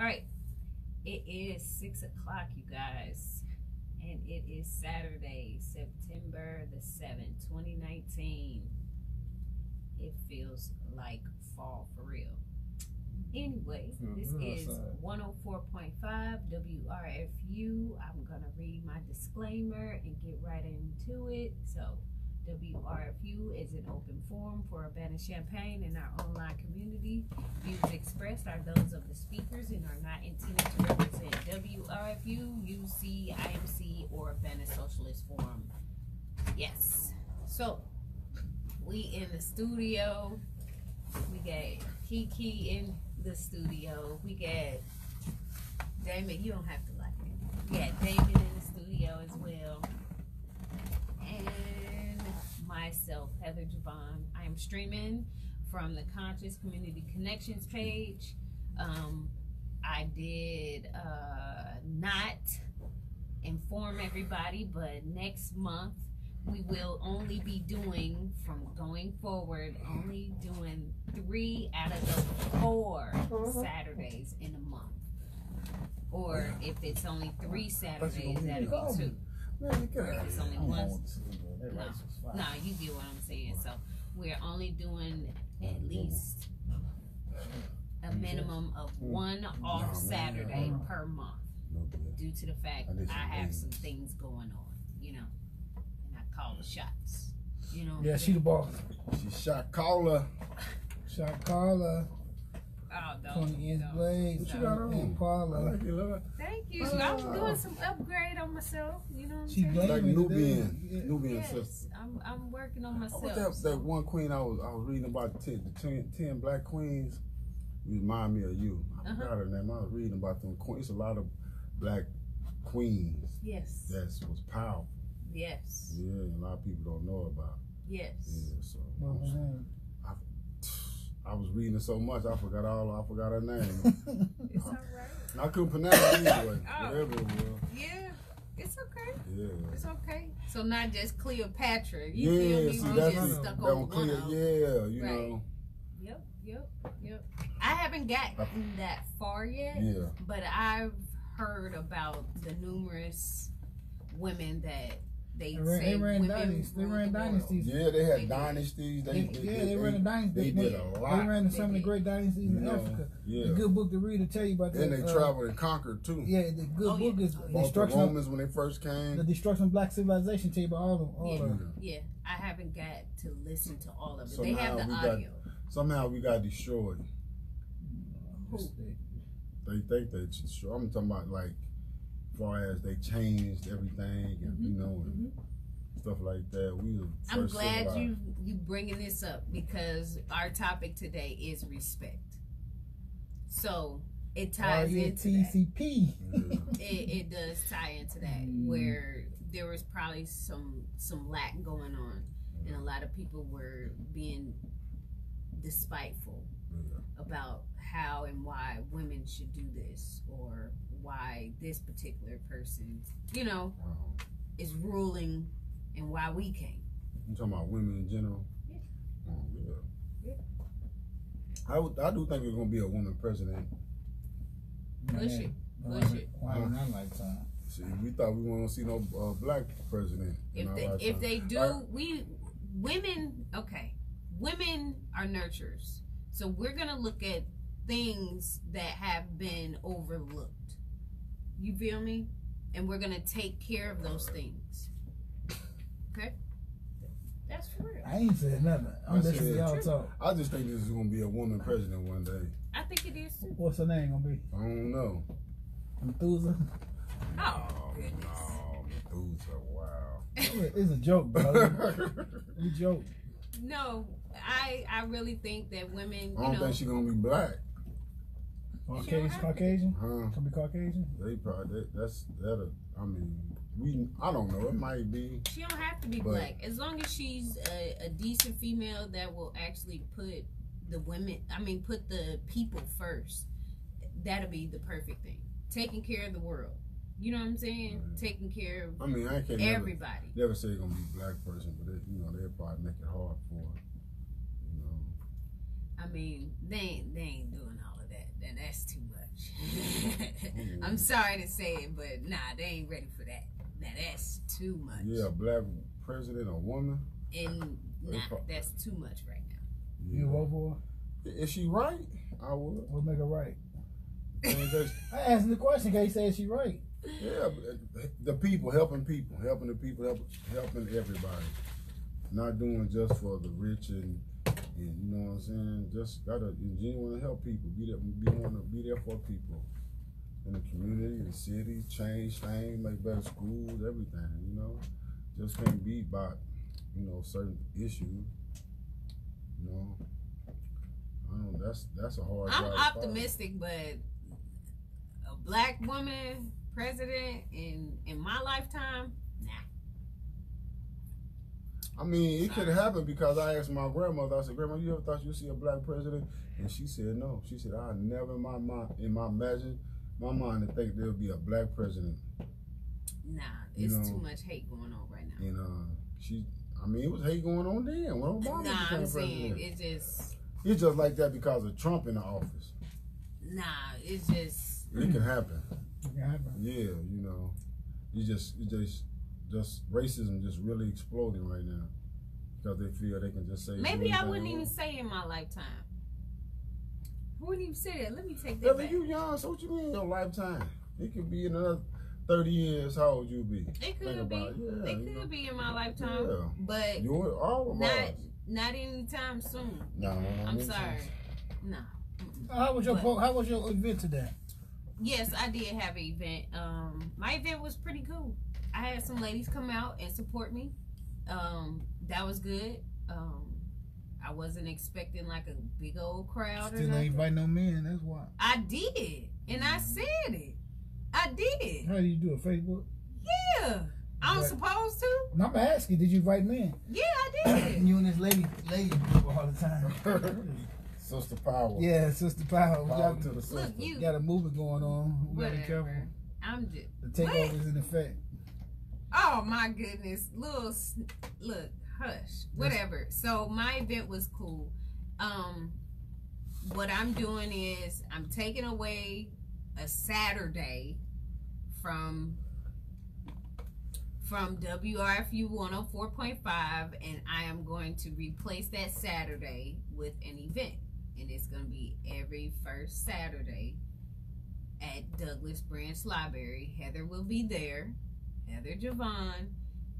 All right. It is six o'clock, you guys. And it is Saturday, September the 7th, 2019. It feels like fall for real. Anyway, this is 104.5 WRFU. I'm going to read my disclaimer and get right into it. So, WRFU is an open forum for Urbana Champaign and our online community. Views expressed are those of the speakers and are not intended to represent WRFU, UC, IMC, or Urbana Socialist Forum. Yes. So, we in the studio. We got Kiki in the studio. We got Damon. You don't have to like it. We got Damon in the studio as well. And myself, Heather Javon. I am streaming from the Conscious Community Connections page. Um, I did uh, not inform everybody, but next month we will only be doing from going forward, only doing three out of the 4 Saturdays in a month. Or if it's only three Saturdays, that'll be two. Man, you Or it's only don't one want to see that. That No. rice no, you get what I'm saying. So we're only doing at least a minimum of mm. one off Saturday uh-huh. per month due to the fact I need I some have some things going on, you know, and I call the shots. You know. Yeah, I'm she the boss. She shot caller. Shot caller, Oh, no, 20 inch no. blade, What you got on? I Impala. like it, love. Thank you. I was doing some upgrade on myself. You know what I'm She saying? Like today. Nubian. Yeah. Nubian sister. I'm I'm working on myself. What's that, that one queen I was I was reading about ten, the ten, 10 black queens? Remind me of you. I Uh-huh. forgot her name. I was reading about them queens. It's a lot of black queens Yes. that was powerful. Yes. Yeah, a lot of people don't know about. Yes. Yeah, so What was I'm- that? I was reading so much I forgot all. I forgot her name. It's all right. I couldn't pronounce it anyway. Oh. Whatever it was. Yeah. It's okay. Yeah. It's okay. So not just Cleopatra. You yeah, feel me? see We that's just stuck that on one one clear. of 'em. Yeah, you Right. know. Yep, yep, yep. I haven't gotten that far yet, Yeah. but I've heard about the numerous women that they They ran, they ran dynasties. They rule ran the dynasties. Yeah, they had They dynasties. They, They, they, yeah, they, they ran a dynasty. They did a lot. They ran some of the great dynasties in You Africa. Yeah. A good book to read to tell you about that. Then they uh, traveled and conquered too. Yeah, the good Oh, book yeah. is. Both the destruction. Of, Romans when they first came. the destruction of black civilization. Tell you about all of all Yeah. of them. Yeah, I haven't got to listen to all of it. So they have the we got- audio. Somehow we got destroyed. Who? They think they destroyed. I'm talking about like, as far as they changed everything and you know and stuff like that. We I'm glad you you bringing this up because our topic today is respect. So it ties into that. TCP. Yeah. It, it does tie into that Mm. where there was probably some some lack going on, and a lot of people were being despiteful about how and why women should do this or why this particular person, you know, Wow. is ruling and why we can't. You talking about women in general? Yeah. Oh, yeah. Yeah. I, would, I do think you're gonna be a woman president. Push it. Why, Push it. why in our lifetime? See, we thought we weren't gonna see no uh, black president. in If our they if they do, Right. we women okay, women are nurturers, so we're gonna look at things that have been overlooked. You feel me? And we're gonna take care of those things. Okay, that's for real. I ain't said nothing. I'm That's listening to y'all talk. I just think this is gonna be a woman president one day. I think it is too. What's her name gonna be? I don't know. Methuselah? Oh Oh, goodness. no, Methuselah, wow. It's a joke, bro. we joke. No, I I really think that women, I don't know, think she's gonna be black, Caucasian. Caucasian? huh? Gonna be Caucasian? They probably that, that's that. I mean, we I don't know. It might be. She don't have to be But- black. As long as she's a, a decent female that will actually put the women, I mean, put the people first, that'll be the perfect thing. Taking care of the world. You know what I'm saying? Mhm. Taking care of I mean, I can't everybody. never say it's gonna be a black person, but it, you know they'll probably make it hard for. her, You know. I mean, they ain't, they ain't doing all of that. That that's too much. Mm. I'm sorry to say it, but nah, they ain't ready for that. Now that's too much. Yeah, a black president, a woman. And nah, that's too much right now. You vote for her? Is she right? I would. What make her right? I asked the question. Can he say she right? yeah, uh, the people helping people, helping the people, help, helping everybody. Not doing just for the rich and, and you know what I'm saying. Just gotta genuinely help people. Be there, be want to be there for people in the community, the city, change things, make better schools, everything. You know, just can't be about you know certain issues. You know, I don't. know, That's that's a hard. I'm drive to follow. optimistic, but a black woman president in in my lifetime, nah. I mean, it could have happened because I asked my grandmother. I said, "Grandma, you ever thought you'd see a black president?" And she said, "No." She said, "I never in my mind, in my imagine, my mind to think there'll be a black president." Nah, You it's know- too much hate going on right now. And uh, she, I mean, it was hate going on then when Obama Nah, became I'm saying president. it's just It's just like that because of Trump in the office. nah, it's just It can happen. It can happen. Yeah, you know, you just, you just, just racism just really exploding right now because they feel they can just say. maybe I wouldn't even wrong. say in my lifetime. I wouldn't even say that. Let me take that but back. you young, so what you mean your lifetime? It could be in another thirty years. How old you be? It Think could be. about it. Yeah, it could know. be in my lifetime, Yeah. but You're all of not us. not anytime soon. No, I'm me too. sorry. No. How was your But- How was your event today? Yes, I did have an event. Um, my event was pretty cool. I had some ladies come out and support me. Um, that was good. Um, I wasn't expecting like a big old crowd. or Still ain't nothing. invite no men. That's why. I did, and I said it. I did. How do you do it? Facebook? Yeah, I'm But- supposed to. I'm asking. Did you invite men? Yeah, I did. you and this lady, lady all the time. Sister power. yeah, sister power. We got, to the sister. Look, you. got a movement going on. We gotta be careful. Whatever. I'm just. The takeover's in effect. Oh my goodness, little look, hush, whatever. So my event was cool. Um, what I'm doing is I'm taking away a Saturday from from WRFU 104.5, and I am going to replace that Saturday with an event, and it's going to be every first Saturday at Douglass Branch Library. Heather will be there. Heather Javon,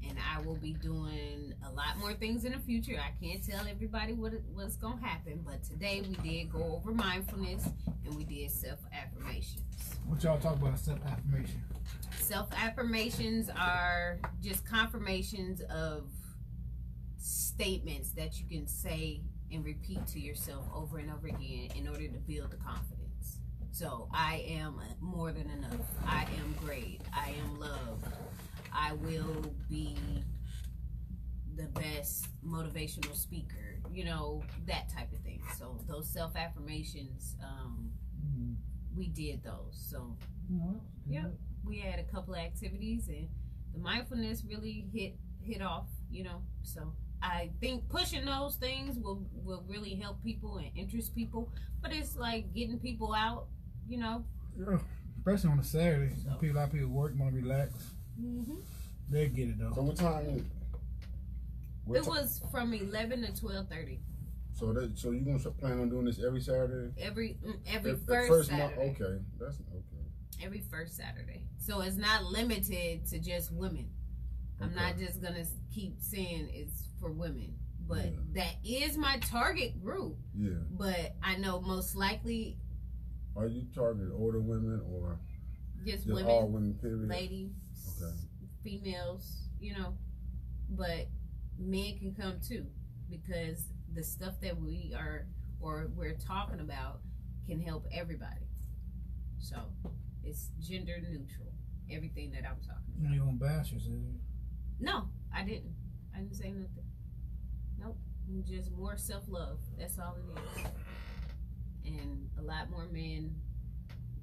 and I will be doing a lot more things in the future. I can't tell everybody what what's gonna happen, but today we did go over mindfulness and we did self affirmations. What y'all talk about self affirmation? Self affirmations are just confirmations of statements that you can say and repeat to yourself over and over again in order to build the confidence. So I am more than enough. I am great. I am loved. I will be the best motivational speaker. You know that type of thing. So those self affirmations, um, Mm. we did those. So No, Yeah. we had a couple of activities and the mindfulness really hit hit off you know so i think pushing those things will will really help people and interest people but it's like getting people out you know Yeah. Especially on a Saturday, So- people, a lot of people work, want to relax. Mm-hmm. They get it So though. what time is it? What it ti- was from 11 to 12.30 so that so you gonna plan on doing this every Saturday? every mm, every Ev- first, month. saturday Okay, that's okay. every first saturday so it's not limited to just women i'm not just gonna keep saying it's for women but Yeah. that is my target group Yeah. but I know most likely Are you targeting older women or just just women, all women? Period. ladies, Okay. females, you know, but men can come too because the stuff that we are or we're talking about can help everybody. So it's gender neutral. Everything that I'm talking about. ain't gonna bash it? No, I didn't. I didn't say nothing. Nope. Just more self love. That's all it is. And a lot more men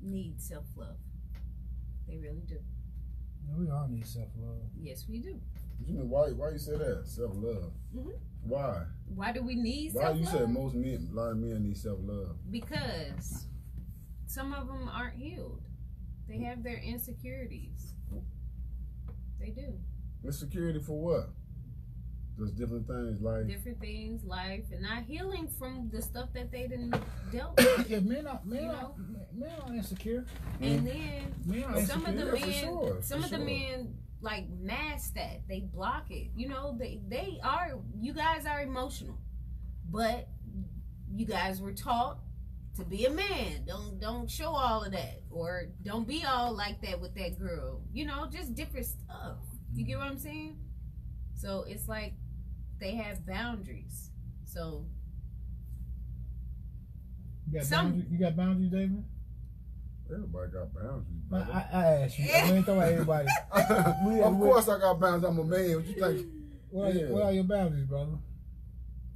need self love. They really do. Yeah, we all need self love. Yes, we do. You know why? Why you say that? Self love. Mhm. Why? Why do we need Why self you said most men? A lot of men need self love. Because some of them aren't healed. They have their insecurities. They do. Insecurity for what? Just different things like Different things, life, and not healing from the stuff that they didn't dealt with. yeah, men are men You are men are insecure. And mm. then Men some of insecure. the Yeah, men, sure, some of the men like mask that. They block it. You know, they they are. You guys are emotional, but you guys were taught to be a man. Don't don't show all of that, or don't be all like that with that girl. You know, just different stuff. You get what I'm saying? So it's like they have boundaries. So You got Some- boundaries, you got boundaries, David? everybody got boundaries. I, brother. I, I asked you. I ain't talking about everybody. we- of we- course I got boundaries. I'm a man. What you think? What are, your, Yeah. what are your boundaries, brother?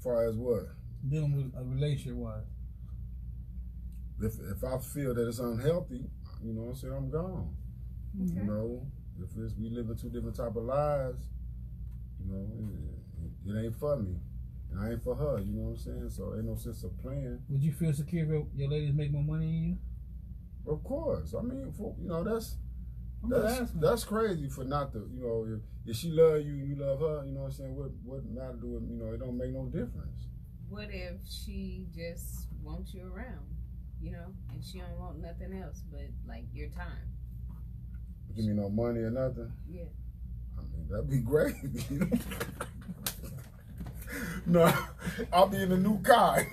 far as what? Dealing with a relationship wise. If if I feel that it's unhealthy, you know what I'm saying, I'm gone. Okay. You know, if it's we living two different type of lives, you know, it, it ain't for me. And I ain't for her, you know what I'm saying? So ain't no sense of playing. Would you feel secure if your, your ladies make more money than you? Of course. I mean, for, you know, that's that's that's crazy for not to, you know, if, if she love you, you love her, you know what I'm saying? What what matter do it, you know, it don't make no difference. what if she just wants you around? You know, and she don't want nothing else but like your time. Give me no money or nothing. Yeah. I mean, that'd be great. no, I'll be in a new car.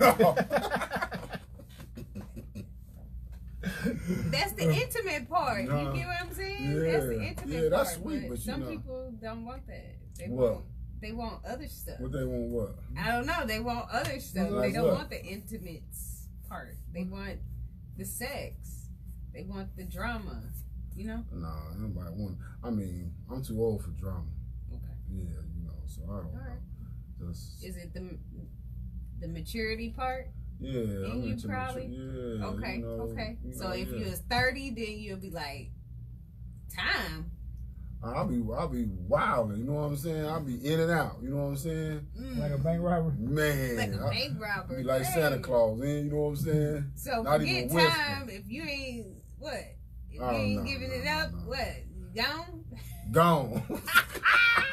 That's the intimate part. Nah. You get what I'm saying? that's the Yeah. intimate Yeah, that's part. sweet, but you some know. people don't want that. They What? want they want other stuff. what they want? What? I don't know. They want other stuff. Like they don't what? want the intimate part. They want the sex. They want the drama. You know? Nah, nobody want. I mean, I'm too old for drama. Okay. Yeah, you know, so I don't right. Know. Just Is it the the maturity part? yeah, I'm you into probably- mature- Yeah. Okay. you know, okay. you So know, if yeah. you was thirty, then you'll be like, time. I'll be, I'll be wilding. You know what I'm saying? I'll be in and out. You know what I'm saying? Mm. like a bank robber? Man, Like a I- bank robber. be like Santa Claus. Man, you know what I'm saying? So Not forget even whisper. time if you ain't what? If Oh, you ain't no, giving no, it up, no. what? Gone? Gone.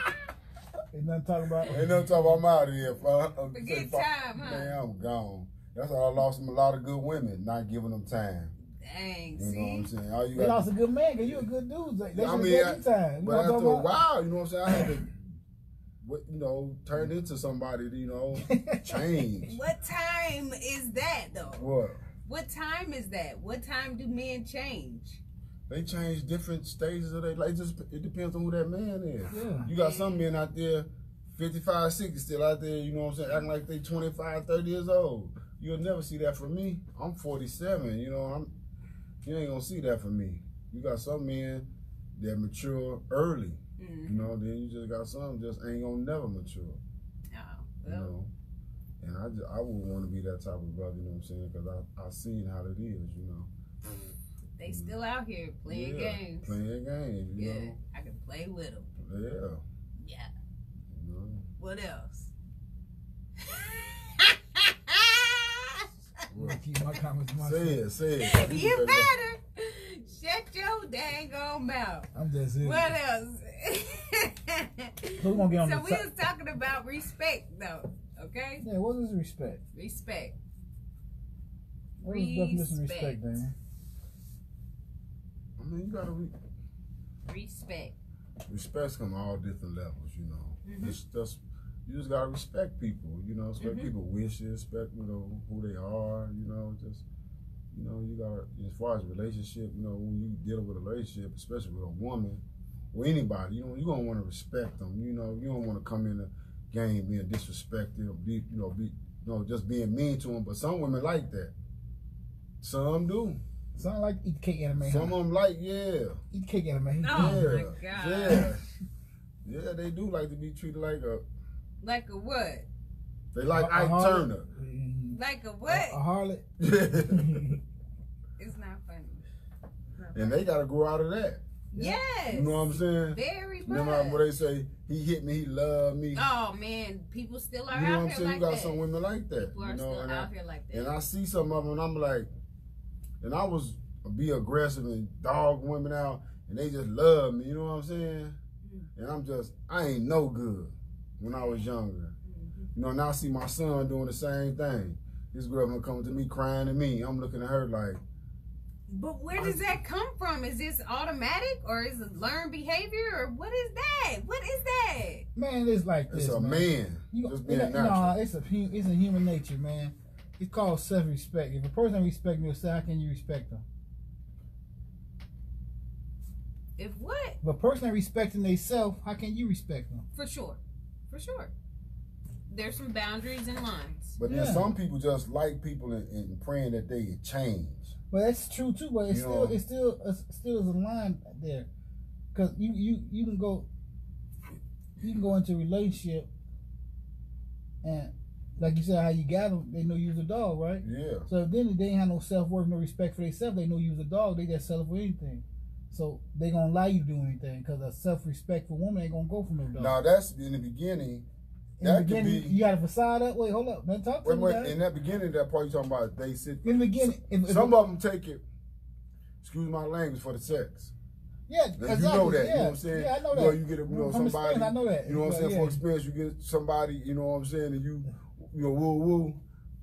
Ain't nothing talking about. Ain't no talking about I'm out of here. Fuck. Forget Fuck. time, huh? Man, I'm gone. That's how I lost them a lot of good women, not giving them time. Dang, You know what I'm saying? All you They got lost a good man because you a good dude. They, they I should mean, have I- you time. You But know what I'm after a while, you know what I'm saying? I had to, what- you know, turn into somebody, you know, change. What time is that though? What? What time is that? What time do men change? They change different stages of their life. It just it depends on who that man is. Yeah. You got some men out there, 55, 60, still out there, you know what I'm saying, acting like they 25, 30 years old. You'll never see that from me. I'm 47, you know, I'm you ain't gonna see that from me. You got some men that mature early, Mm. you know, then you just got some just ain't gonna never mature. Oh, you know. And I, just, I would want to be that type of brother, you know what I'm saying? Because I I seen how it is, you know. They still out here playing Yeah, games. Playing games, you yeah, I can play with them. know. Yeah. Yeah. You know. What else? I'm keep my comments to myself. Say it, say it. you better shut your dang on mouth. I'm just serious. What else? So we gonna get on so the we was talking about respect though, okay? Yeah, what is respect? Respect. What is the definition of Respect. respect, man? I mean, you gotta re- Respect. respect's come all different levels, you know. Mhm. It's just you just gotta respect people, you know. Respect Mhm. people wishes, respect you know who they are, you know. Just you know, you gotta as far as relationship, you know, when you deal with a relationship, especially with a woman or anybody, you know, you gonna want to respect them. You know, you don't want to come in the game being disrespectful, be you know, be you know, just being mean to them. But some women like that. Some do. Sound like eat cake anime. Some huh? of them like yeah. Eat cake anime. Oh yeah, my God. Yeah. Yeah, they do like to be treated like a. Like a what? They like A- a Ike harlot. Turner. Like a A, what? a harlot. It's not funny. Not and they gotta grow out of that. Yes. You know what I'm saying? Very much. Remember what they say? He hit me, he loved me. Oh man, people still are you know out what I'm here saying? like you got that. some women like that. people are you know, still and out I, here like that. and I see some of them, and I'm like, and I was be aggressive and dog women out, and they just love me. You know what I'm saying? Mm-hmm. And I'm just, I ain't no good when I was younger. Mm-hmm. You know, now I see my son doing the same thing. This girl gonna come to me crying to me. I'm looking at her like, But where does that come from? Is this automatic or is it learned behavior or what is that? What is that? Man, it's like it's this. a man. man. You, just it, being no, natural. it's a it's a human nature, man. It's called self-respect. If a person respects yourself, how can you respect them? If what? If a person respecting themselves, how can you respect them? For sure. For sure. There's some boundaries and lines. But then some people just like people and, and praying that they change. But that's true too. But it's You still know. it's still it's still is a line there, because you you you can go you can go into a relationship, and like you said, how you got them, they know you was a dog, right? Yeah. So then they ain't have no self worth, no respect for themselves. They know you was a dog. They just sell it for anything. So they gonna allow you to do anything because a self respectful woman ain't gonna go for no dog. Now that's in the beginning. In the that could beginning, be- you got a facade up. Wait, hold up. Now talk to Wait, me. wait. In that beginning, that part you talking about, they sit. In the beginning, if, if Some of them take it. Excuse my language for the sex. yeah, Now, exactly. You know that. Yeah, You know what I'm saying? Yeah, I know You that. know, you get a, you know somebody. I know that. You know what I'm saying? Yeah. For experience, you get somebody. You know what I'm saying? And you, you know, woo woo.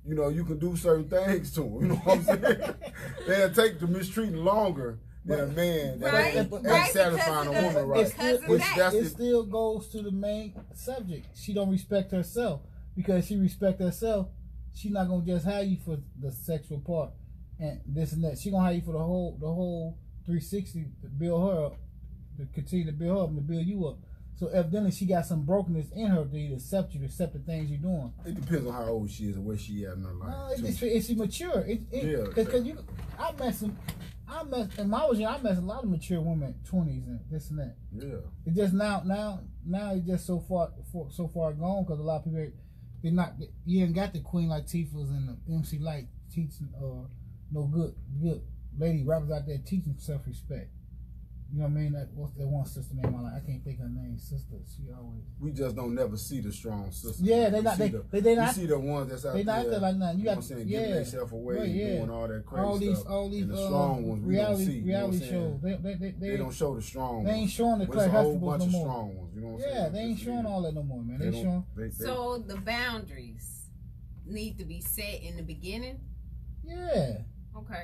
You know, you can do certain things to them. You know what I'm saying? They'll take the mistreating longer than a man that Right, ain't, right, ain't because satisfying of a the- woman right. Still, Which that. that's it the, still goes to the main subject. She don't respect herself because she respect herself. She not gonna just hire you for the sexual part and this and that. She gonna hire you for the whole the whole 360 to build her up, to continue to build her up and to build you up. So evidently she got some brokenness in her to either accept you, accept the things you're doing. it depends on how old she is and where she at in her life. No, it's, it's mature. It, it, Yeah. Cause, 'cause you, I met some, I met, and I was young, I met a lot of mature women, twenties and this and that. yeah. It just now, now, now it's just so far, for, so far gone because a lot of people, they're not, you ain't got the Queen Latifahs and the MC Lyte teaching, uh, no good, good lady rappers out there teaching self respect. You know what I mean? That what's that one sister name? I like, I can't think her name. Sister, she always. We just don't never see the strong sisters. Yeah, they not. They, the, they, they we not. see the ones that's out They not there. there like nothing. You You know got what I'm saying? yeah. Giving themselves away Right, yeah. doing all that crazy all these, stuff. all these and the uh, strong ones we reality, don't see. reality you know what shows. They, they, they, they, They don't show the strong they ain't showing the But it's Claire a whole Huxtables bunch no of more. strong ones. You know what I'm saying? Yeah, they ain't showing all that no more, man. They, They showing. they- they- So the boundaries need to be set in the beginning. Yeah. Okay.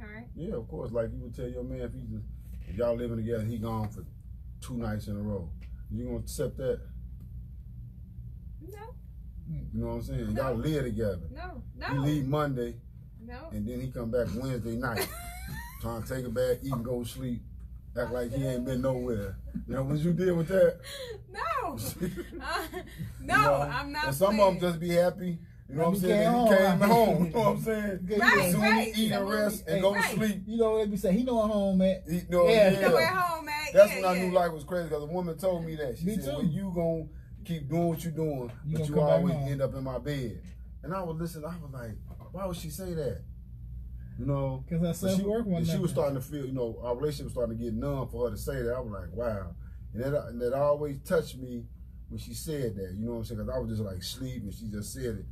All right. Yeah, of course. Like you would tell your man if he just if y'all living together, he gone for two nights in a row. You gonna accept that? No. You know what I'm saying? Y'all live together. No. He No. leave Monday No. and then he come back Wednesday night, trying to take a bath, eat and go to sleep, act like he ain't been nowhere. You know what you did with that? No. Uh, no, You know? I'm not. And some playing. of them just be happy. You know what I'm saying? came he home. came home. You know what I'm saying? Good Right, deal. Soon right. he eat and rest and hey, go right. to sleep. You know what they be saying? He know I'm home at. He, know, Yeah. yeah. You know where home at? That's yeah, when I yeah. knew life was crazy because a woman told me that. She Me said, too. well, you gonna keep doing what you're doing, You but you always end up in my bed. And I was listening, I was like, why would she say that? You know, Because I but self she, work one she was starting to feel, you know, our relationship was starting to get numb for her to say that. I was like, wow. And that, and that always touched me when she said that, you know what I'm saying? Because I was just like sleep and she just said it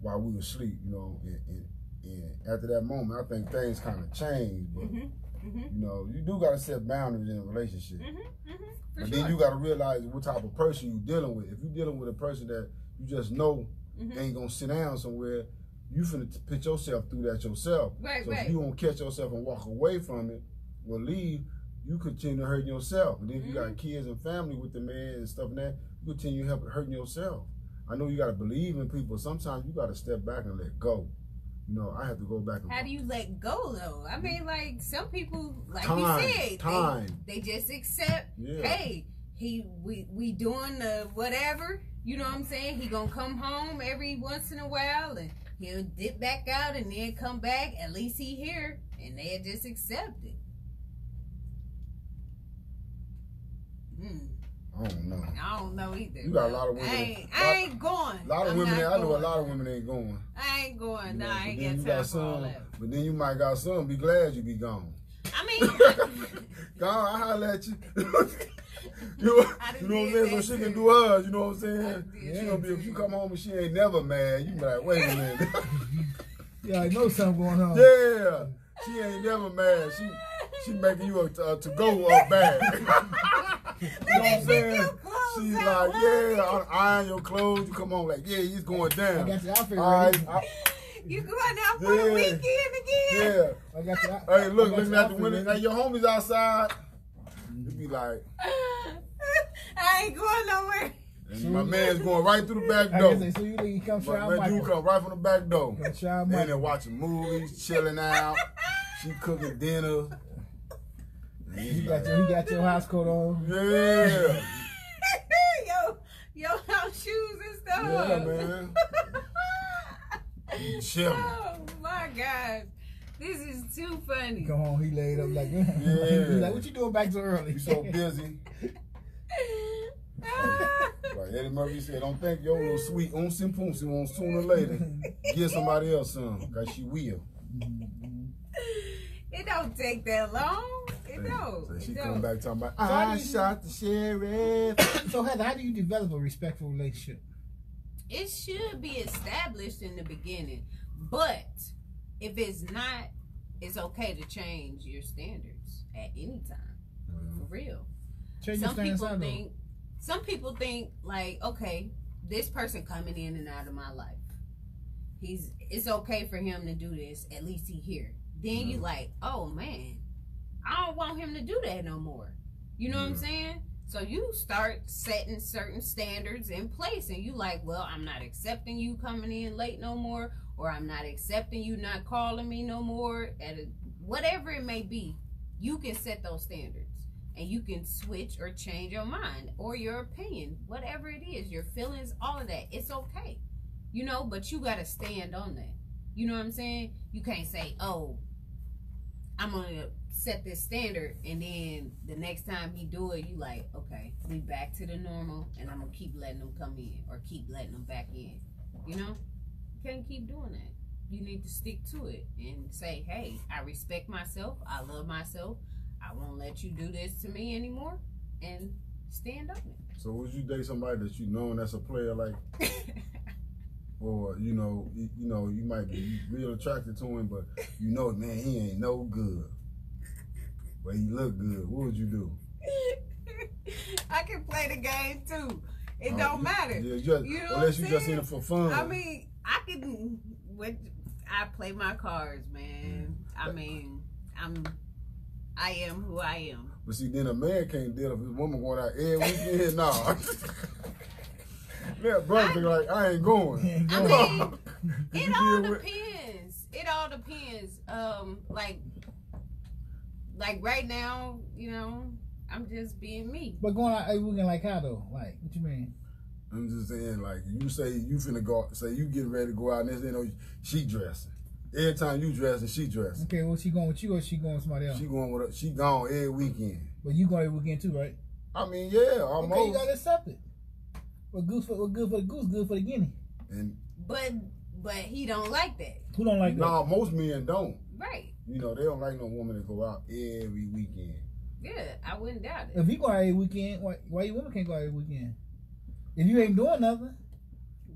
while we were asleep, you know. And, and, and after that moment, I think things kind of changed. But, Mhm. Mhm. you know, you do got to set boundaries in a relationship. For And sure. then you got to realize what type of person you're dealing with. If you're dealing with a person that you just know Mhm. ain't gonna sit down somewhere, you finna put yourself through that yourself. Right, so right. if you don't catch yourself and walk away from it or leave, you continue hurting yourself. And then if you Mm-hmm. got kids and family with the man and stuff and that, you continue help, hurting yourself. I know you got to believe in people. Sometimes you got to step back and let go. You know, I have to go back and How do you let go though? I mean, like some people, like Time, you said, time. They, they just accept. Yeah. Hey, he we we doing the whatever. You know what I'm saying? He gonna come home every once in a while and he'll dip back out and then come back. At least he here, and they just accept it. Hmm. I don't know. I don't know either. You got a lot of women I that- ain't, I ain't going. A lot of I'm women, I know a lot of women ain't going. I ain't going. You nah, I ain't then got you got all some, that. but then you might got some. Be glad you be gone. I mean, Gone, I holler at you. you know, you know what I'm saying? So she can do hers. You know what I'm saying? She gonna be if you come home and she ain't never mad. You be like, wait a minute. Yeah, I know something going on. yeah. she ain't never mad. She she making you a, a to go uh, bag. You know what I'm saying? She's like, yeah, I iron your clothes. You come on, like, yeah, he's going down. I got your outfit All ready. right, I- You going out for the Yeah. weekend again? yeah. I got your, Hey, look, I got looking your at the outfit window. ready. Hey, your homies outside. You be like, I ain't going nowhere. and my man's going right through the back door. say, so you think you come try My man, dude Michael. come right from the back door. Come try out They in Michael. there watching movies, chilling out. She cooking dinner. And He got your, he got your house coat on. yeah, yo, yo, house shoes and stuff. yeah, man. He chilling. Oh my gosh, this is too funny. Come home, he laid up like, Yeah. he like, what you doing back so early? You so busy. Like Eddie Murphy said, don't think your little sweet oomsie poomsie won't sooner or later give somebody else some, because she will. Mm-hmm. it don't take that long. It don't. So she It come don't. back talking about, So I shot the sheriff. so Heather, how do you develop a respectful relationship? It should be established in the beginning, but if it's not, it's okay to change your standards at any time. For real. Change some stance people out though. think some people think like okay this person coming in and out of my life he's it's okay for him to do this at least he here then you Mhm. like oh man i don't want him to do that no more you know what i'm saying so you start setting certain standards in place and you like well i'm not accepting you coming in late no more or i'm not accepting you not calling me no more at a, whatever it may be you can set those standards and you can switch or change your mind or your opinion, whatever it is, your feelings, all of that. It's okay. You know, but you got to stand on that. You know what I'm saying? You can't say, "Oh, I'm going to set this standard and then the next time he do it, you like, "Okay, we back to the normal and I'm to keep letting them come in or keep letting them back in." You know? You can't keep doing that. You need to stick to it and say, "Hey, I respect myself. I love myself. I won't let you do this to me anymore and stand up So would you date somebody that you know and that's a player like, or you know, you, you know, you might be real attracted to him, but you know, man, he ain't no good, but you look good. What would you do? I can play the game too. It Uh, don't matter. Yeah, just, You know unless you just in it for fun. I mean, I can with I play my cards, man. I mean, I'm I am who I am. but see, then a man can't deal if his woman going out every weekend. Nah. Yeah, brother be like, I ain't going. Ain't I mean, It all depends. It all depends. Um, like, like right now, you know, I'm just being me. But going out every weekend like how though? Like, what you mean? I'm just saying, like, you say you finna go, say you getting ready to go out, and this, you know, she dressing. Every time you dressing, she dressing. Okay, well, she going with you or she going with somebody else? She going with, her, she gone every weekend. but you going every weekend too, right? I mean, yeah, almost. Okay, you gotta accept it. What goose for what good for the goose, good for the guinea. and But but he don't like that, Who don't like that? no, most men don't. right? You know, they don't like no woman to go out every weekend. Yeah, I wouldn't doubt it. If you go out every weekend, why why you women can't go out every weekend? If you ain't doing nothing,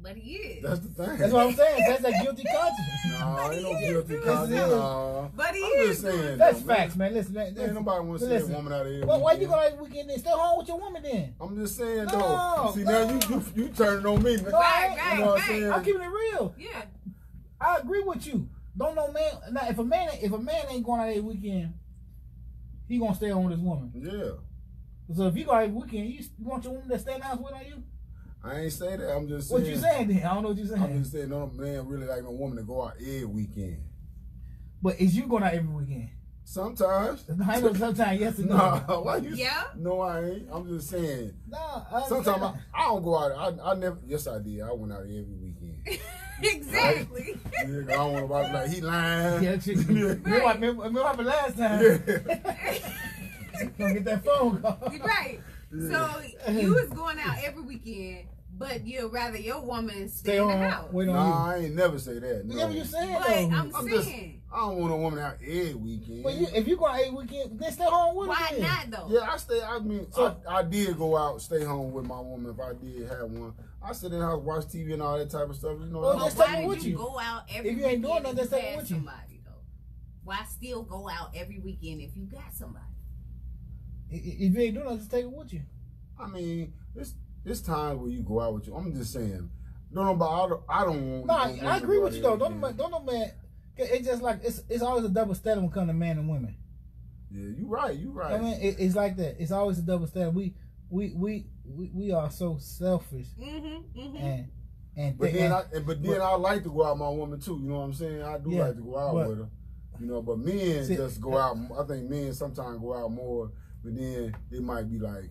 But he is. That's the thing. that's what I'm saying. That's that guilty conscience. No, ain't no guilty Yes, conscience. it is. No. But he I'm is. just saying. That's though, facts, man. Listen, man. Ain't nobody want to see Listen. a woman out there. Well, why you go out every weekend then? Stay home with your woman then. I'm just saying No, though. See no. now you you you turning on me. No, Right, I- right, You know what I'm saying? I'm keeping it real. Yeah. I agree with you. Don't no man. Now, if a man, if a man ain't going out every weekend, he gonna stay on with his woman. Yeah. So if you go out every weekend, you, you want your woman to stay in the house with on you? I ain't say that. I'm just saying. What you saying then? I don't know what you saying. I'm just saying no man really like no woman to go out every weekend. But is you going out every weekend? Sometimes. I know sometimes yes and no. Nah, why you? Yeah. No, I ain't. I'm just saying. Nah, Sometimes. I, I don't go out. I, I never. Yes, I did. I went out every weekend. exactly. Yeah, 'cause I don't want to watch like he lying. Yeah, chick. Remember, what- remember, remember what happened last time? Yeah. Gonna get that phone call. right. So you was going out every weekend, but you'd rather your woman stay, Stay in home, the house. wait on Nah, I ain't never say that. you. No. Yeah, you saying But though? I'm, I'm just- saying, I don't want a woman out every weekend. But you, if you go out every weekend, then stay home with her. why then. not though? Yeah, I stay. I mean, So- I, I did go out, stay home with my woman if I did have one. I sit in the house, watch TV and all that type of stuff. You know, Well, I'm- just take why did with you you. go out every If you ain't doing nothing, just and take her with you. somebody though? Why still go out every weekend if you got somebody? I- i- If you ain't doing nothing, just take it with you. I mean, this it's times where you go out with you. I'm just saying. Don't know about I don't. I don't want. No, don't I, agree with you though. Don't again. man- don't no man. It's just like it's it's always a double standard when it comes to men and women. Yeah, you right. You right. I mean, it, it's like that. It's always a double standard. We we we we, we are so selfish Mm-hmm. Mm-hmm. and and, But then, and- I, and- but then but- I like to go out with my woman too. You know what I'm saying? I do Yeah, like to go out but- with her. You know, but men See, just go out. I think men sometimes go out more, but then they might be like,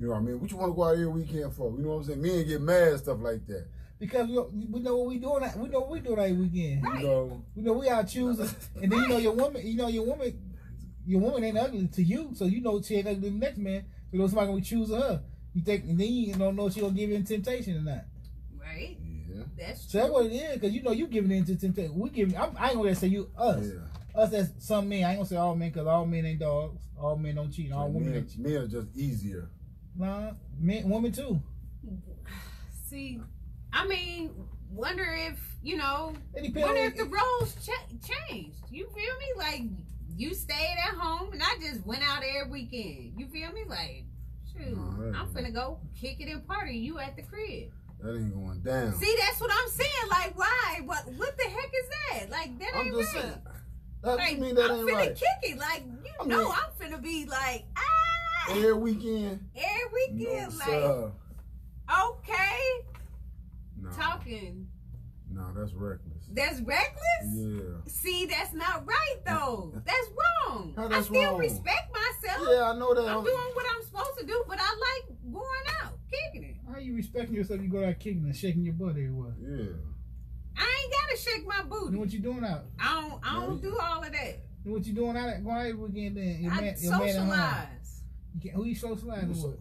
you know what I mean? What you want to go out every weekend for? You know what I'm saying? Men get mad and stuff like that. because we, we know what we doing. We know what we doing that weekend. Right. You know, We know we out choosing, and then you know your woman. You know your woman. Your woman ain't ugly to you, so you know she ain't ugly to the next man. So you know somebody gonna be choosing her. You think, and then you don't know if she gonna give you in temptation or not. Right. yeah, That's true. So that's what it is, because you know you giving in to temptation. We giving. I'm, I ain't gonna say you us. yeah. Us as some men. I ain't gonna say all men, because all men ain't dogs. All men don't cheat. All So women men, cheat. men are just easier. Nah, men, women too. See, I mean, wonder if you know, wonder if the roles ch- changed. You feel me? Like you stayed at home and I just went out every weekend. You feel me? Like, shoot, No, I'm finna go kick it and party. You at the crib? That ain't going down. See, that's what I'm saying. Like, why? What? What the heck is that? Like, that I'm ain't right. saying. That Like, mean that I'm ain't finna right? kick it. Like, you I know, I'm finna be like, ah, Every weekend. every No, weekend. like, sir. okay, No, talking. no, that's reckless. That's reckless. Yeah. See, that's not right though. That's wrong. How I still wrong? respect myself. Yeah, I know that. I'm doing what I'm supposed to do, but I like going out, kicking it. How you respecting yourself? You go out kicking and shaking your butt everywhere. Yeah. I ain't gotta shake my You know booty. what you doing out? I don't. I don't do all of that. You what you doing out? Going out every weekend then? Your I man, your man at home. socialize. You can't- Who you socializing with?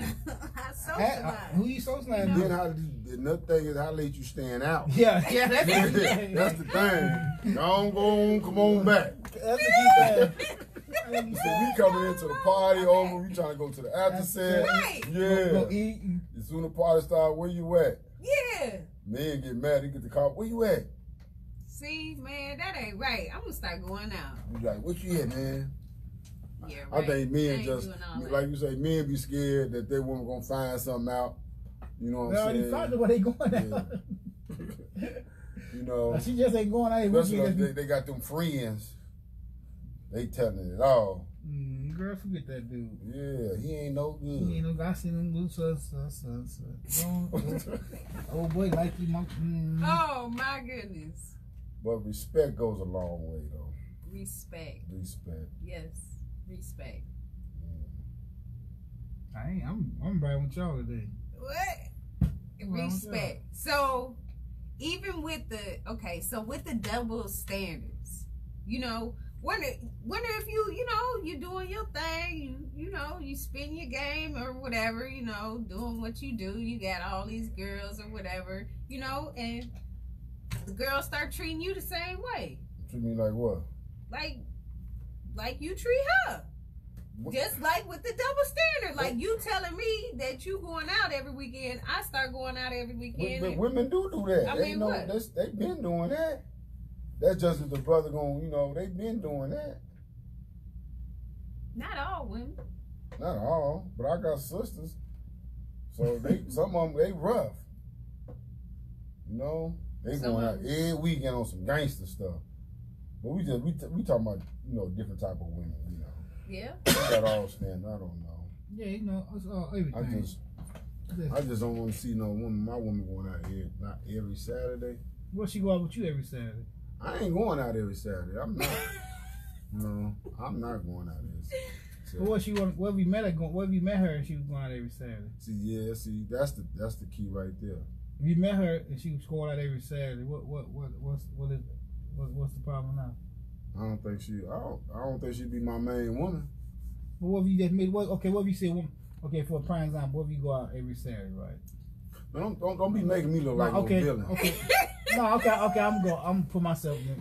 I socialize. who you socializing You Then with? how the another thing is how late you stand out. Yeah, yeah, that's, That's the thing. Don't go on, come on back. That's the key thing. So we coming into the party over, we trying to go to the after set. Right. Yeah. Go eat. As soon as the party start, where you at? Yeah. Man get mad, they get the call, where you at? See, man, that ain't right. I'm gonna start going out. You like, what you at, man? Yeah, I think men just, doing all that. like you say, men be scared that they woman gonna find something out. You know They what I'm already saying? found out where they going Yeah. You know, she just ain't going out especially if weekend. they, they got them friends. They telling it all. Mm, girl, forget that dude. Yeah, he ain't no He good. ain't no. I seen him do so, so, so, so. Oh boy, like you, my. Mm. Oh my goodness. but respect goes a long way, though. Respect. Respect. Yes. Respect. I ain't. I'm. I'm riding with y'all today. What? wrong Respect. So even with the okay, so with the double standards, you know, wonder wonder if you, you know, you're doing your thing, you you know, you spin your game or whatever, you know, doing what you do. You got all these girls or whatever, you know, and the girls start treating you the same way. Treat me like what? Like like you treat her. Just like with the double standard, like you telling me that you going out every weekend, I start going out every weekend. But women do do that. I they mean, know what? that's they been doing that. That's just as the brother going, you know, they've been doing that. Not all women. Not all, but I got sisters. So they some of them they rough. You know, they Some going out every weekend on some gangster stuff. But we just we t- we talking about you know different type of women. You know, Yeah. they got all stand. I don't know. Yeah, you know, it's all everything. I just I just don't want to see no woman. My woman going out here not every Saturday. well, she go out with you every Saturday. I ain't going out every Saturday. I'm not. no, I'm not going out every Saturday. But what she want? What we met her? Going, what you met her? and She was going out every Saturday. See, yeah, see, that's the that's the key right there. If you met her and she was going out every Saturday, what what what what's what is what, what's the problem now? I don't think she. I don't. I don't think she'd be my main woman. But what if you just made? What okay? What if you say? woman- Okay, for a prime example, what if you go out every Saturday, right? But don't don't, don't be making me look like no, okay, no villain. okay. no, okay, okay. I'm go. I'm put myself in.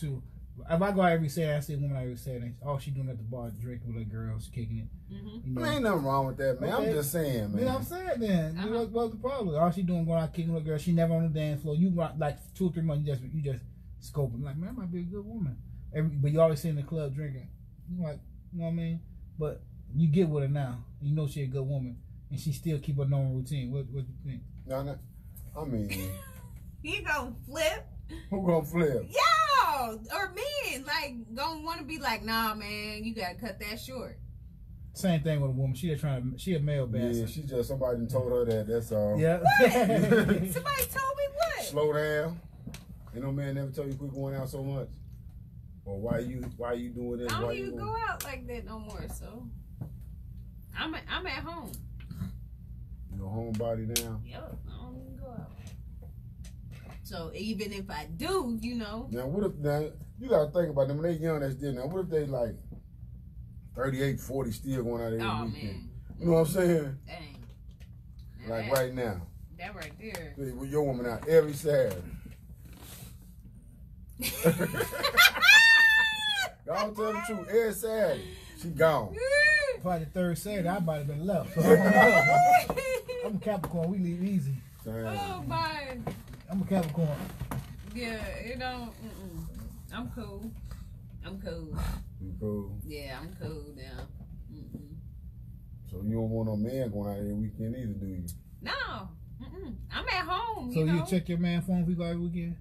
To if I go out every Saturday, I see a woman out every Saturday. All she doing at the bar, drinking with her girls, kicking it. Mm-hmm. You know, I ain't nothing wrong with that, man. Okay. I'm just saying, man. You know what I'm saying then? Uh-huh. What, what's the problem? All she doing going out kicking with a girl. She never on the dance floor. You got like two or three months. You just you just scoping like man, that might be a good woman. every, but you always see in the club drinking. You like, you know what I mean? But you get with her now. You know she a good woman, and she still keep her normal routine. What what you think? Now, now, I mean, He gonna flip. who gonna flip? Yo, or men like gonna want to be like, nah, man, you gotta cut that short. Same thing with a woman. She just trying to. She a male Yeah, she just somebody done told her that. That's all. Yeah. Somebody told me what? Slow down. Ain't no man never tell you quit going out so much. Or why you why you doing this? I don't you even go out like that no more. So I'm at, I'm at home. You know, homebody now. Yep, I don't even go out. So even if I do, you know, Now what if now you gotta think about them when they young that's there now. What if they like 38, 40 still going out every oh weekend? man, You know what I'm saying? dang. Now Like that, right now. that right there. With your woman out every Saturday. Y'all tell the truth. Every Saturday. She gone. Probably the third Saturday, I might have been left. I don't know. I'm a Capricorn. We leave easy. Damn. oh my, I'm a Capricorn. yeah, it don't. Mm-mm. I'm cool. I'm cool. You cool. Yeah, I'm cool now. Mm-mm. So you don't want no man going out every weekend either, do you? No, Mm-mm. I'm at home. So you you, check your man phone if we go every weekend?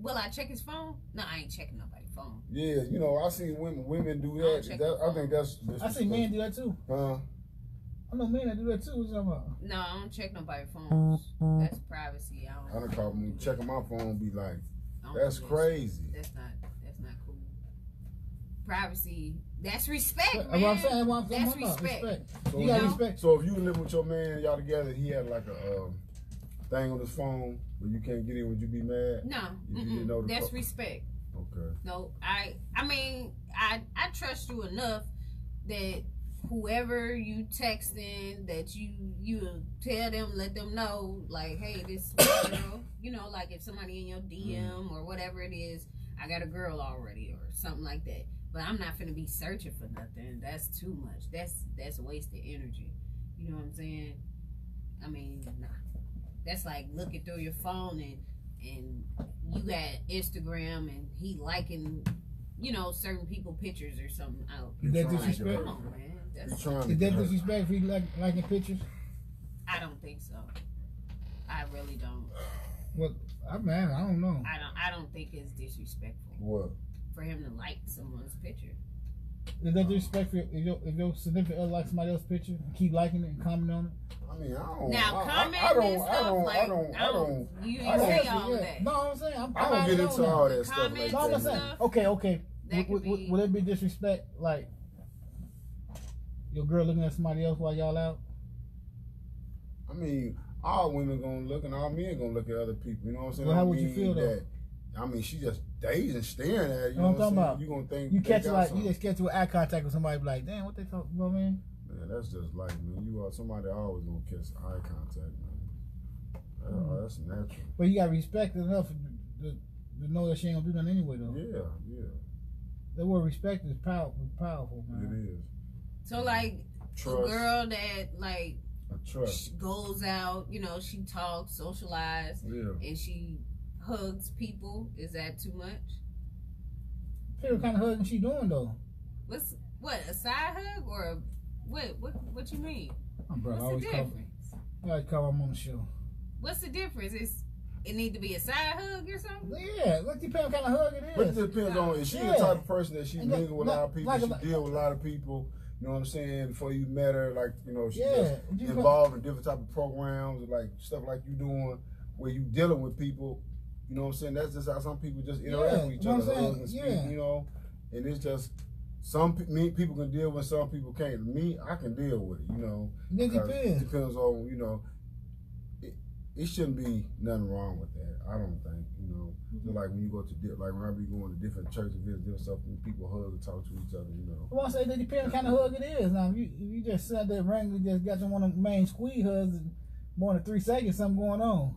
Will I check his phone? No, I ain't checking nobody's phone. Yeah, you know, I seen women women do that. check That- I think that's, I see men do that too. Huh? I know men that do that too. What you talking about? No, I don't check nobody's phones. That's privacy. I I don't. done called me checking my phone be like, that's crazy. That's not. That's not cool. Privacy. That's respect, That's man. what I'm saying. That's what I'm That's respect. Respect. So, You gotta know? respect. so if you live with your man, y'all together, he had like a um, thing on his phone where you can't get in, would you be mad? No, You mm-mm. didn't know the that's respect. Okay. No, I. I mean, I. I trust you enough that whoever you texting, that you you tell them, let them know, like, hey, this girl. You know, like if somebody in your mm-hmm. DM or whatever it is, I got a girl already or something like that. But I'm not gonna be searching for nothing. That's too much. That's that's wasted energy. You know what I'm saying? I mean, nah. That's like looking through your phone and and you got Instagram and he liking, you know, certain people pictures or something out. Is that Trying to disrespect? get Come on, man. That's, Is that her. disrespect if he like liking pictures? I don't think so. I really don't. Well, I man, I don't know. I don't. I don't think it's disrespectful What? for him to like someone's picture. Is that disrespectful if your if your significant other likes somebody else's picture and keep liking it and commenting on it? I mean, I don't. Now, I, comment I, I don't. and I stuff don't. like I don't. I oh, don't. You I didn't don't- say Honestly, all yeah. that. No, I'm saying I'm, I don't get into all that. that stuff like Comments No, I'm saying. Okay, okay. That Would, would, would, would it be disrespect like your girl looking at somebody else while y'all out? I mean, all women gonna look and all men gonna look at other people. You know what I'm saying? Well, how I would you mean feel, though? that- I mean, she just dazed and staring at you. Know know what I'm talking saying? You gonna think You catch like something. you just catch with eye contact with somebody, be like, damn, what they talk? about, know what I mean? Man, that's just life, man. You are somebody always gonna catch eye contact, man. Uh, Hmm. that's natural. But you got respect enough to, to, to know that she ain't gonna do nothing anyway, though. Yeah, yeah, That word respect is powerful, powerful, it man. is. So like Trust, a girl that like trust. goes out, you know, she talks, socialize, Yeah. and she hugs people. Is that too much? What kind of hugging she doing though? What's what a side hug or a, what? What? What you mean? Oh, my brother What's always the call, difference? I always call him on the show. What's the difference? Is it need to be a side hug or something? Yeah, look, depends what kind of hug it But it depends on is she the type of person that she And mingle with a lot of people, like- she like- deal with a lot of people. You know what I'm saying? Before you met her, like you know, she Yeah, involved in different type of programs, like stuff like you doing, where you dealing with people. You know what I'm saying? That's just how some people just interact Yeah, with each other, what I'm hug saying? and speak. Yeah. You know, and it's just some me people can deal with, some people can't. Me, I can deal with it. You know, it depends. It depends on you know. It, it shouldn't be nothing wrong with that. I don't think. You know, Mm-hmm. like when you go to like when I be going to different churches, different stuff, and people hug and talk to each other. You know. Well, I say it depends what kind of hug it is. Now, if you, if you just sit there randomly just got you one of the main squeeze hugs, more than three seconds, something going on.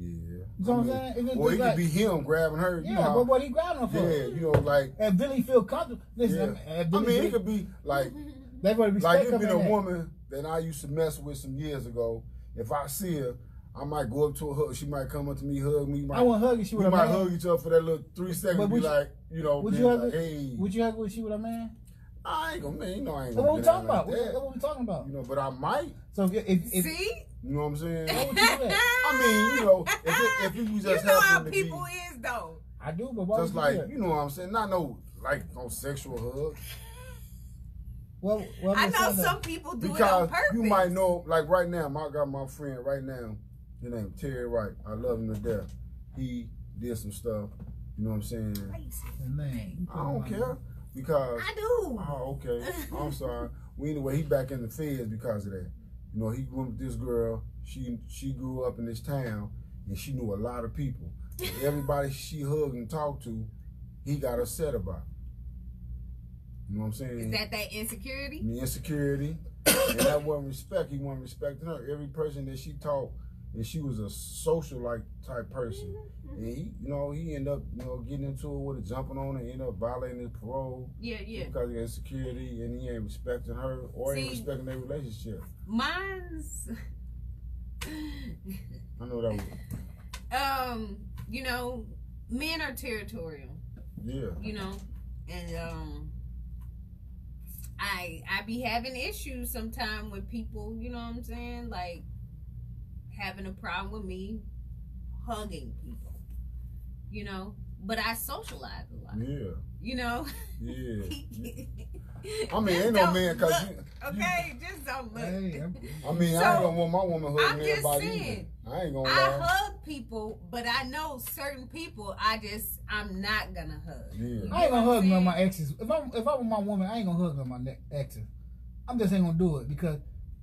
Yeah. You know what I'm saying? If Or it like, could be him grabbing her. You yeah, know how- but what he grabbing her for? yeah, you know, like And Billy feel comfortable. Listen, Yeah. and I mean, it could be like that's what like it come been a at. woman that I used to mess with some years ago. If I see her, I might go up to her. She might come up to me, hug me. Might, I want to hug you. She we might man. hug each other for that little three seconds. But Be you- like, you know, would you hug like, her- hey, Would you hug with she with a man? I ain't gonna, man, you know, I ain't That's gonna. what we talking about. like What, that. that's what we talking about. You know, but I might. So if, if, if See? You know what I'm saying? What would you do that? I mean, you know, if it, if it was you just know how people be is though. I do, but why just like you you know what I'm saying, not no like no sexual hug Well, well, I know saying that- some people do it on because purpose. you might know like right now. I got my friend right now. His name Terry Wright. I love him to death. He did some stuff. You know what I'm saying? Man, I don't care because I do. oh okay. I'm sorry. Well, anyway, he back in the feds because of that. You know, he went with this girl. She she grew up in this town and she knew a lot of people. And everybody she hugged and talked to, he got upset about. You know what I'm saying? Is that that insecurity? the insecurity, and that wasn't respect. He wasn't respecting her. Every person that she talked, and she was a social like type person. Mm-hmm, mm-hmm. And he, you know, he ended up, you know, getting into it with her, jumping on her, ended up violating his parole Yeah, yeah. because of insecurity, and he ain't respecting her or ain't respecting their relationship. Mine's I know that was, um, you know, men are territorial, yeah. you know, and um I I be having issues sometimes with people, you know what I'm saying? Like having a problem with me hugging people. You know? But I socialize a lot. Yeah, You know? yeah. I mean, ain't no man, cause you, Okay, just don't look. Hey, I'm, I mean, I ain't gonna want my woman I'm just saying, either. I ain't gonna I lie. hug people, but I know certain people I just I'm not gonna hug. Yeah. I ain't gonna You know what hug I'm none of my exes. If I'm if I'm with my woman, I ain't gonna hug none of my ne- exes. I'm just ain't gonna do it because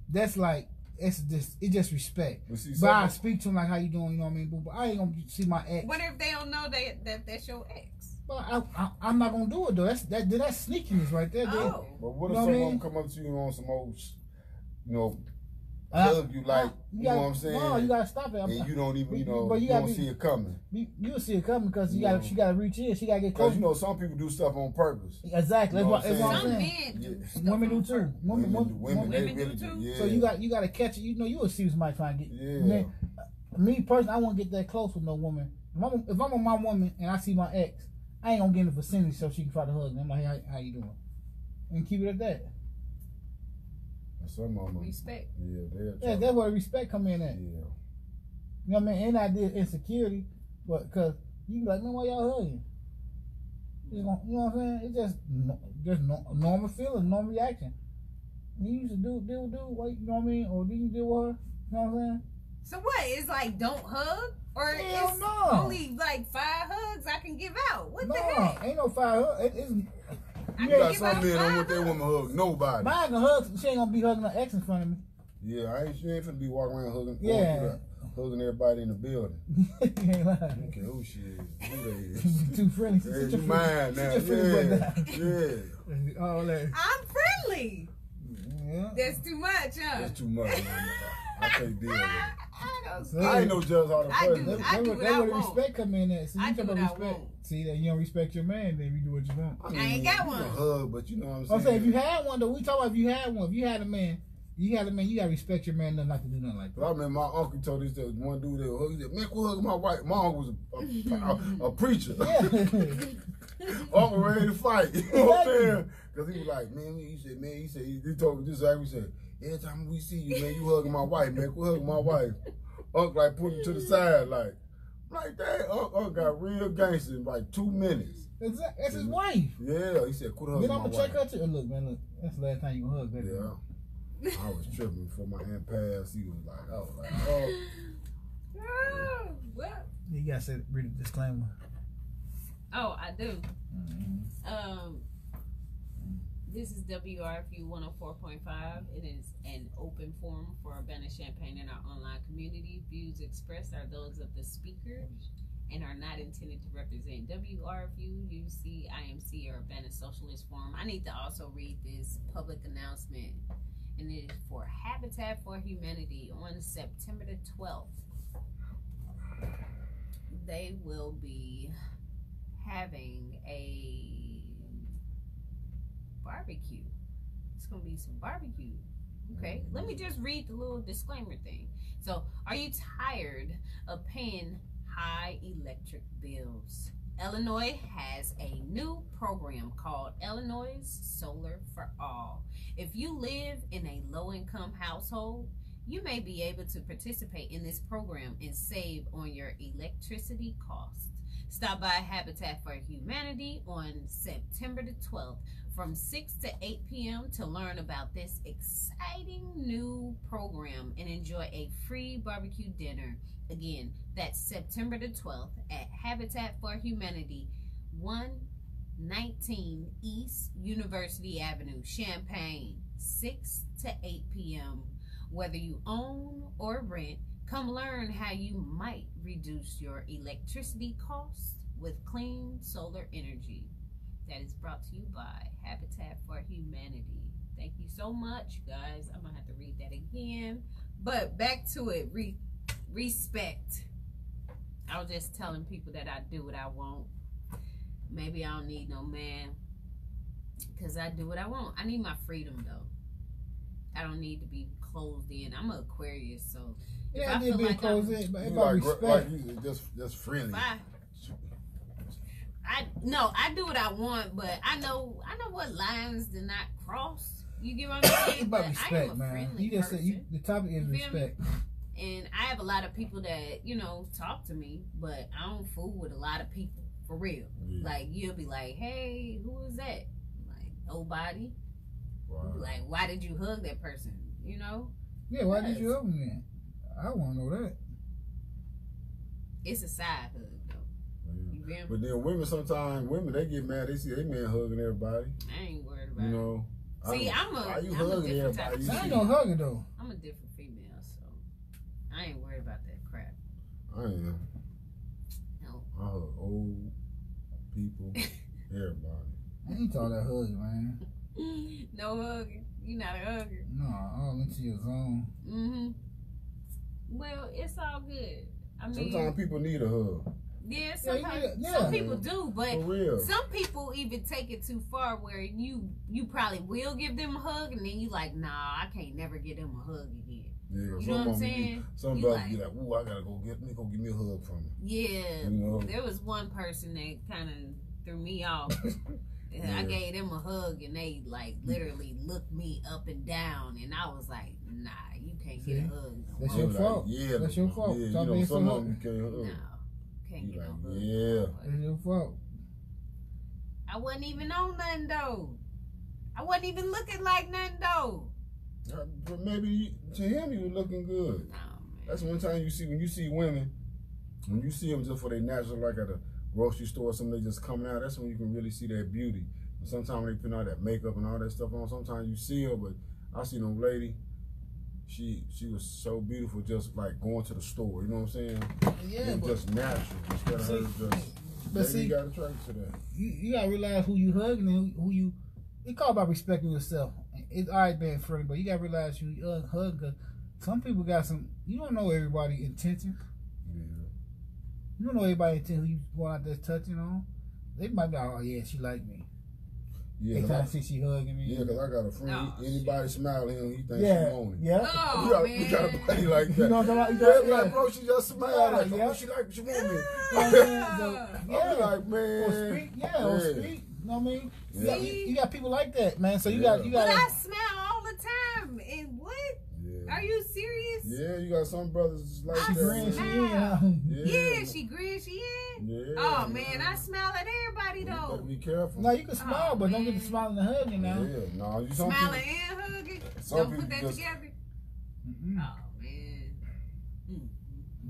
that's like it's just it's just respect. But But I speak to him like how you doing, you know what I mean. But, but I ain't gonna see my ex. What if they don't know that, that that's your ex? But I, I I'm not gonna do it though. That's that that's sneakiness right there. dude. Oh. But what You if know what I someone mean? come up to you on some old, you know, Uh, you like, you, know gotta- what I'm saying? No, you gotta stop it. I'm, and you don't even, you know, but you you, gotta don't be- see it coming. you, you'll see it coming because you Yeah. gotta she gotta reach in. She gotta get Because close. you know, some people do stuff on purpose. exactly. You know That's, what, what I'm what I'm Some saying. men do. Yeah. stuff Women do too. Women, Women, women, women, women- they do too? Yeah. So you got you got to catch it. You know, you will see somebody trying to get. Yeah. Man, me personally, I won't get that close with no woman. If I'm if I'm with my woman and I see my ex, I ain't gonna get in the vicinity so she can try to hug me. I'm like, hey, how, how you doing? And keep it at that. And Some of them, Respect. yeah, they're Yeah, that's where respect come in at. yeah. You know what I mean? And I did insecurity, but because you be like, man, why y'all hugging? You know, you know what I'm saying? It's just no, just no, normal feeling, normal reaction. You used to do deal do what you know what I mean, or did you deal with her? You know what I'm saying? So what? It's like don't hug, or Hell it's no. only like five hugs I can give out. What no, the heck? ain't no five hugs. It, it's I You can got give some out men don't five want their woman hug nobody. mine can hug. She ain't gonna be hugging her ex in front of me. Yeah, I ain't, you ain't finna be walking around hugging, Yeah. yeah. hugging everybody in the building. you ain't lying. Okay, oh, who she is? Who they is? Too friendly. Yeah, you your mine friend- now. sit your friend Yeah, yeah. All that. I'm friendly. Yeah. That's too much, huh? That's too much. I can't deal with it. I don't I ain't no judge all the I person. do. That, I that, do that I where the respect come in at. See, you do talk about respect. See that you don't respect your man, then you do what you want. I, I ain't got one. can hug, but you know what I'm saying. I'm saying if you had one though, we talk about if you had one. If you had a man, you had a man, you gotta respect your man enough not to do nothing like But I that. remember my uncle told this that one dude that hug. He said, "Man, quit hugging my wife." My uncle was a, a, a, a preacher. Yeah. uncle ready to fight. You know what I'm saying? Because he was like, "Man," he said, "Man," he said, he, he told me this. Like he said, "Every time we see you, man, you hugging my wife, man. Quit hugging my wife." Uncle like put him to the side, like, like that. Uncle, uncle got real gangster in like two minutes. Exactly. That's his wife. Yeah, he said, "Quit hugging Then I'm gonna check her too. Look, man, look. That's the last time you gonna hug that. Yeah. I was tripping before my aunt passed. He was like, I was like, oh. Oh, well, You gotta say read the disclaimer. oh, I do. Mm-hmm. Um, this is WRFU 104.5. It is an open forum for Urbana Champaign and our online community. Views expressed are those of the speakers and are not intended to represent WRFU, UC, IMC, or Urbana Socialist Forum. I need to also read this public announcement, and it is for Habitat for Humanity on September the 12th. They will be having a barbecue. It's gonna be some barbecue Okay, let me just read the little disclaimer thing. So, are you tired of paying high electric bills? Illinois has a new program called Illinois Solar for All. If you live in a low income household, you may be able to participate in this program and save on your electricity costs. Stop by Habitat for Humanity on September the 12th from 6 to 8 p.m. to learn about this exciting new program and enjoy a free barbecue dinner. Again, that's September the 12th at Habitat for Humanity, 119 East University Avenue, Champaign, 6 to 8 p.m. Whether you own or rent, come learn how you might reduce your electricity costs with clean solar energy. That is brought to you by Habitat for Humanity. Thank you so much, guys. I'm gonna have to read that again. But back to it. Re- respect. I was just telling people that I do what I want. Maybe I don't need no man. Cause I do what I want. I need my freedom though. I don't need to be closed in. I'm an Aquarius, so Yeah, I they feel be like close in, but You it's about like, respect. like you just just friendly. if I I no, I do what I want, but I know I know what lines do not cross. You get what I'm it's about But I am respect, a man. You just said you. The topic is You me? respect. and I have a lot of people that you know talk to me, but I don't fool with a lot of people for real. Yeah. Like you'll be like, "Hey, who is that?" Like nobody. Wow. Like, why did you hug that person? You know, Yeah, why did Yes. you open then? I want to know that. it's a side hug though. Yeah. You feel me? But then women sometimes women they get mad. They see they man hugging everybody. I ain't worried about You know. See, I I'm a- Are you I'm hugging different type everybody? You I ain't see? no hugger though. I'm a different female, so I ain't worried about that crap. I am. No. I hug old people, everybody. I ain't talking that hugging, man. no hugging. You not a hugger. No, I all into your zone. Mm-hmm. Well, it's all good. I mean, Sometimes people need a hug. yeah, sometimes yeah, some yeah. people do, but some people even take it too far where you you probably will give them a hug and then you like, nah, I can't never give them a hug again. Yeah, You know what I'm of 'em be- saying? Some You brothers like- be like, "Ooh, I gotta go get me, go give me a hug from him." Yeah, You know? there was one person that kind of threw me off. And I gave them a hug and they like literally looked me up and down and I was like, nah, you can't get a hug. No, That's your fault. Like, yeah, That's your fault. Yeah, Stop you know, being some so of them you can't hug. no, can't You get like, no hug. yeah. It's your fault. I wasn't even on nothing though. I wasn't even looking like nothing though. Uh, But maybe you- to him you was looking good. No, man. That's one time you see when you see women, when you see them just for their natural, like at a grocery store, or something they just coming out. That's when you can really see their beauty. But sometimes they put all that makeup and all that stuff on. Sometimes you see her, but I see no lady. She she was so beautiful, just like going to the store. You know what I'm saying? Yeah, It but just natural instead of her just. but see, you got attracted to that. you, you gotta realize who you hugging and who, who you. It's all about respecting yourself. It's all right being friendly, but you gotta realize you uh, hug. some people got some. You don't know everybody intention. Yeah. You don't know everybody intention who you going out there touching on. They might be, like, oh yeah, she like me. Yeah, they 'cause trying I, to see she hugging me. yeah, 'cause I got a friend. Oh, anybody smile at him, he thinks yeah, she want it. yeah. Oh, you gotta, man. you gotta play like that. You know what I'm talking Yeah, about? Yeah. like, bro, she just smiled. Like, Yeah. oh, she like, she want me. Yeah. I be like, man. Or speak, yeah, or Yeah. speak. You know what I mean? You, Yeah. got, you, you got people like that, man. So you Yeah. got you got. But got. I smell all the time. And what? Yeah. Are you serious? Yeah, you got some brothers just like I that. Grand she man. in. huh? Yeah, she green, she in. Yeah. Oh man, I smile at everybody You better though. be careful. No, you can smile, Oh, but don't get the smiling and the hugging now. Yeah, no, you some Smiling and hugging. some Don't put that just, together. Mm-mm. Oh man. Mm.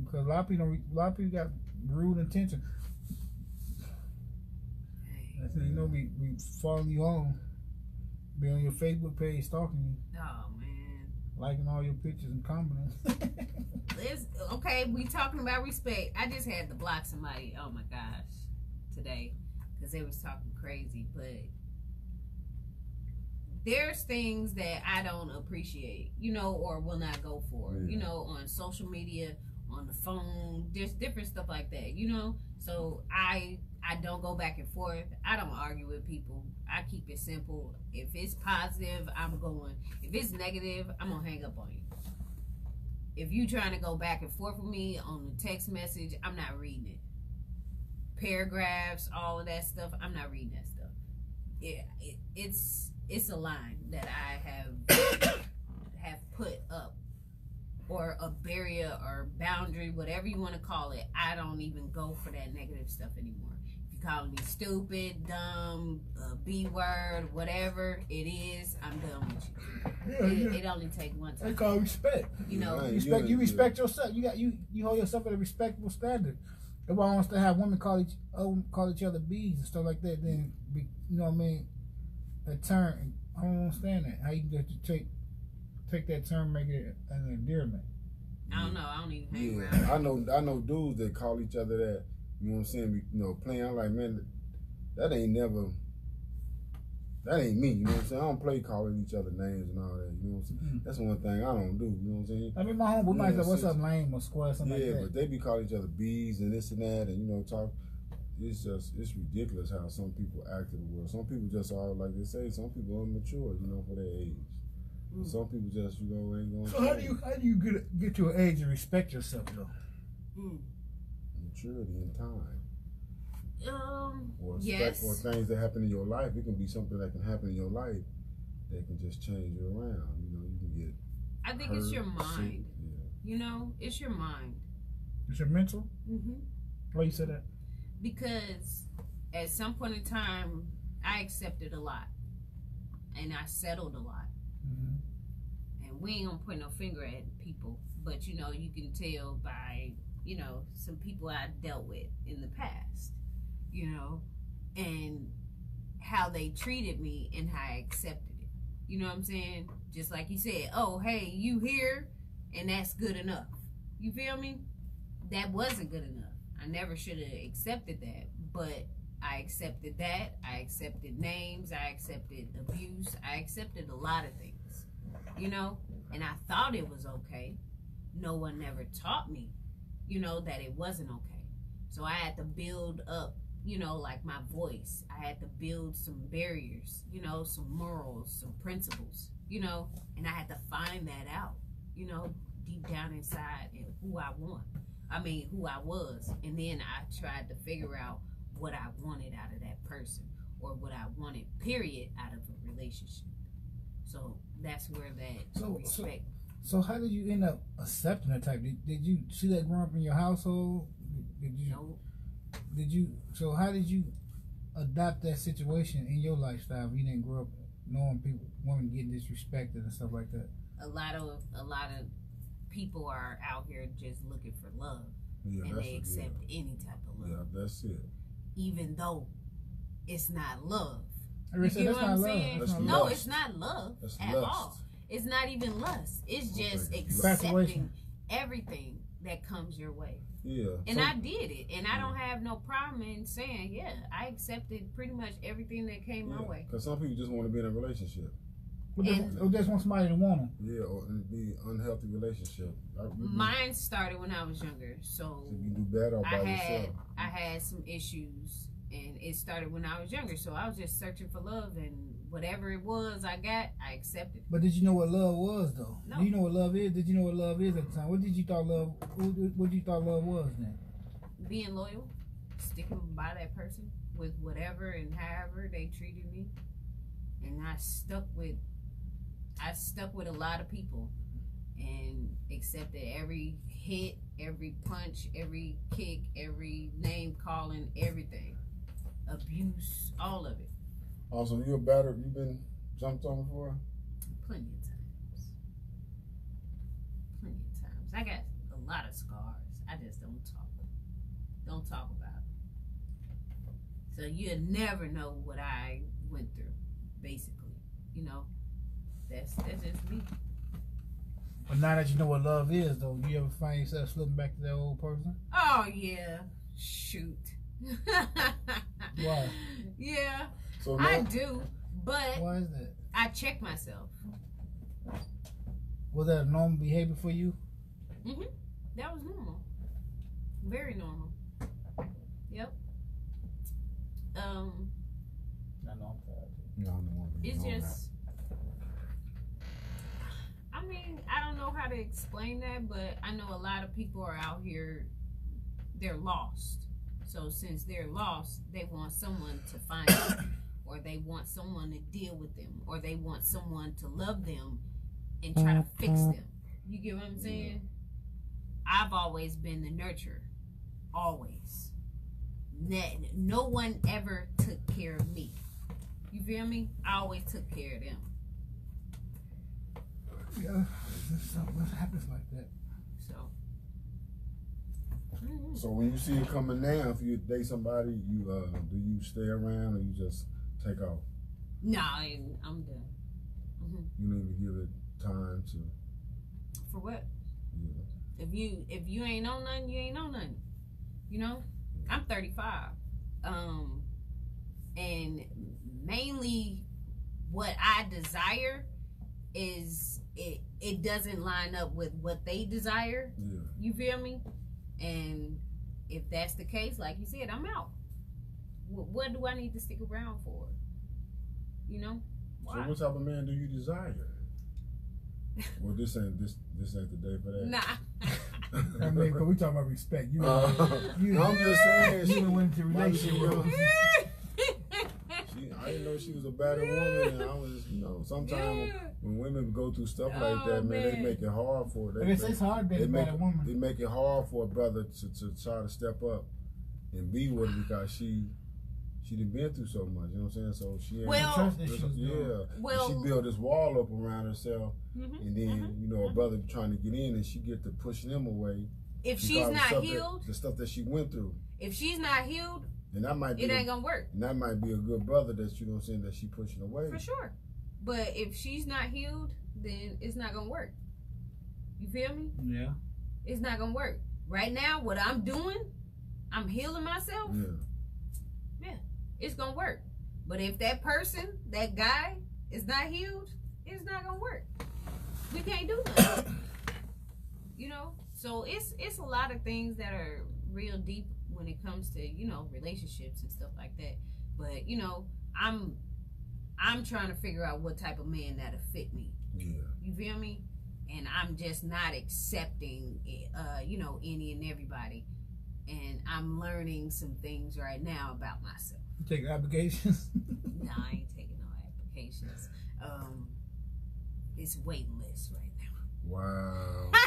Because a lot of people, don't, a lot of people got rude intention. That's you know, we we following you on, be on your Facebook page, stalking you, Oh man. Liking all your pictures and commenting. It's, okay, we talking about respect. I just had to block somebody. Oh my gosh, today because they was talking crazy. But there's things that I don't appreciate, you know, or will not go for. Yeah. You know, on social media, on the phone, there's different stuff like that. You know, so I I don't go back and forth. I don't argue with people. I keep it simple. If it's positive, I'm going. If it's negative, I'm gonna hang up on you. If you trying to go back and forth with me on the text message, I'm not reading it. Paragraphs, all of that stuff, I'm not reading that stuff. It, it it's it's a line that I have have put up or a barrier or boundary, whatever you want to call it. I don't even go for that negative stuff anymore. If call me stupid, dumb, uh, B word, whatever it is, I'm done with you. Yeah, It, yeah. it only take one They time. call respect. You know, Right. Respect. Yeah, You yeah. respect yourself. You got you. You hold yourself at a respectable standard. Everybody wants to have women call each oh, call each other bees and stuff like that. Then be, you know what I mean. That term. I don't understand that. How you get to take take that term, make it an endearment. I don't know. I don't even hang Yeah, around. I know. I know dudes that call each other that. You know what I'm saying? You know, playing. I'm like, man, that ain't never. That ain't me. You know what I'm saying? I don't play calling each other names and all that. You know what I'm saying? Mhm. That's one thing I don't do. You know what I'm saying? I mean, my homeboy might say, "What's sis. up, lame or square, something yeah, like but they be calling each other bees and this and that, and you know, talk. It's just it's ridiculous how some people act in the world. Some people just are like they say. Some people are immature, you know, for their age. Mm. Some people just you know ain't going. So how do you how do you get get to an age and respect yourself though? Mm. Maturity in time? Um. or Yes. or things that happen in your life. It can be something that can happen in your life that can just change you around. You know, you can get. I think it's your mind. Yeah. You know, it's your mind. It's your mental? hmm Why you say that? because at some point in time I accepted a lot and I settled a lot. Mm-hmm. And we ain't gonna point no finger at people, but you know, you can tell by, you know, some people I dealt with in the past, you know, and how they treated me and how I accepted it. You know what I'm saying? Just like you said, oh, hey, you here, and that's good enough. You feel me? That wasn't good enough. I never should have accepted that, but I accepted that. I accepted names. I accepted abuse. I accepted a lot of things, you know, and I thought it was okay. No one ever taught me, you know, that it wasn't okay. So I had to build up, you know, like my voice. I had to build some barriers, you know, some morals, some principles, you know, and I had to find that out, you know, deep down inside and who I want. I mean, who I was. And then I tried to figure out what I wanted out of that person or what I wanted, period, out of a relationship. So that's where that So- so- respect. So how did you end up accepting that type? Did, did you see that growing up in your household? Did you you know, did you so how did you adopt that situation in your lifestyle if you didn't grow up knowing people women getting disrespected and stuff like that? a lot of a lot of people are out here just looking for love Yeah, and they a- accept any type of love, yeah, that's it. even though it's not love. You said get that's what I'm love. saying? That's No, love. it's not love That's at lust. all. It's not even lust. It's just Infatuation. accepting everything that comes your way. Yeah. And so- I did it, and I don't have no problem in saying, yeah, I accepted pretty much everything that came my way. Cause some people just want to be in a relationship. Or just, or just want somebody to want them. Yeah, or it be unhealthy relationship. I, Mine started when I was younger, so You do better by I had yourself. I had some issues, and it started when I was younger. So I was just searching for love, and whatever it was I got, I accepted. But did you know what love was though? No. Do you know what love is? Did you know what love is at the time? What did you thought love? What, you thought love was then? Being loyal, sticking by that person with whatever and however they treated me, and I stuck with I stuck with a lot of people and accepted every hit, every punch, every kick, every name calling, everything, abuse, all of it. Also, you a batter? You been jumped on before? Plenty of times. Plenty of times. I got a lot of scars. I just don't talk. Don't talk about it. So you'll never know what I went through, basically. You know? That's that's just me. But now that you know what love is though, you ever find yourself slipping back to that old person? Oh yeah. Shoot. Why? Yeah, So I do. But Why is that? I check myself. Was that a normal behavior for you? Mhm. That was normal. Very normal. Yep. um, I know I'm tired. No, I'm the one who's it's just. I mean, I don't know how to explain that, but I know a lot of people are out here. They're lost. So since they're lost, they want someone to find them, or they want someone to deal with them, or they want someone to love them and try to fix them. You get what I'm saying? I've always been the nurturer, always. Ne- no one ever took care of me. You feel me? I always took care of them. Yeah, something happens like that. So. So when you see it coming down, if you date somebody, you uh, do you stay around or you just take off? No, I I'm done. Mhm. You need to give it time to. For what? Know. If you if you ain't on nothing, you ain't on nothing. You know, I'm 35, um, and mainly what I desire is it. It doesn't line up with what they desire. Yeah. You feel me? And if that's the case, like you said, I'm out. What, what do I need to stick around for? You know? So what type of man do you desire? well, this ain't this this ain't the day for that. Nah. I mean, 'cause we talking about respect. You, Uh, you, I'm just saying. you She, done went into Might relationship she, I didn't know she was a better woman. And I was, you know, sometimes Yeah. when women go through stuff like Oh, that, man, they make it hard for But they, it's, it's hard they being a make it, woman. they make it hard for a brother to, to try to step up and be with her because she she done been through so much. You know what I'm saying? So she ain't Well- Trust issues, though. yeah. Well, she built this wall up around herself, mhm. and then you know a brother trying to get in, and she get to pushing him away. if because she's of not stuff healed, that, the stuff that she went through, if she's not healed, and that might be it a- ain't gonna work and that might be a good brother that you know what I'm saying that she pushing away. for sure. But if she's not healed, then it's not gonna work. You feel me? Yeah. It's not gonna work. Right now, what I'm doing, I'm healing myself. Yeah. It's gonna work. But if that person, that guy, is not healed, it's not gonna work. We can't do nothing. you know. So it's it's a lot of things that are real deep when it comes to you know relationships and stuff like that. But you know, I'm I'm trying to figure out what type of man that'll fit me. Yeah. You feel me? And I'm just not accepting, uh, you know, any and everybody. And I'm learning some things right now about myself. You take applications. No, I ain't taking no applications. Um, it's waiting list right Wow. now.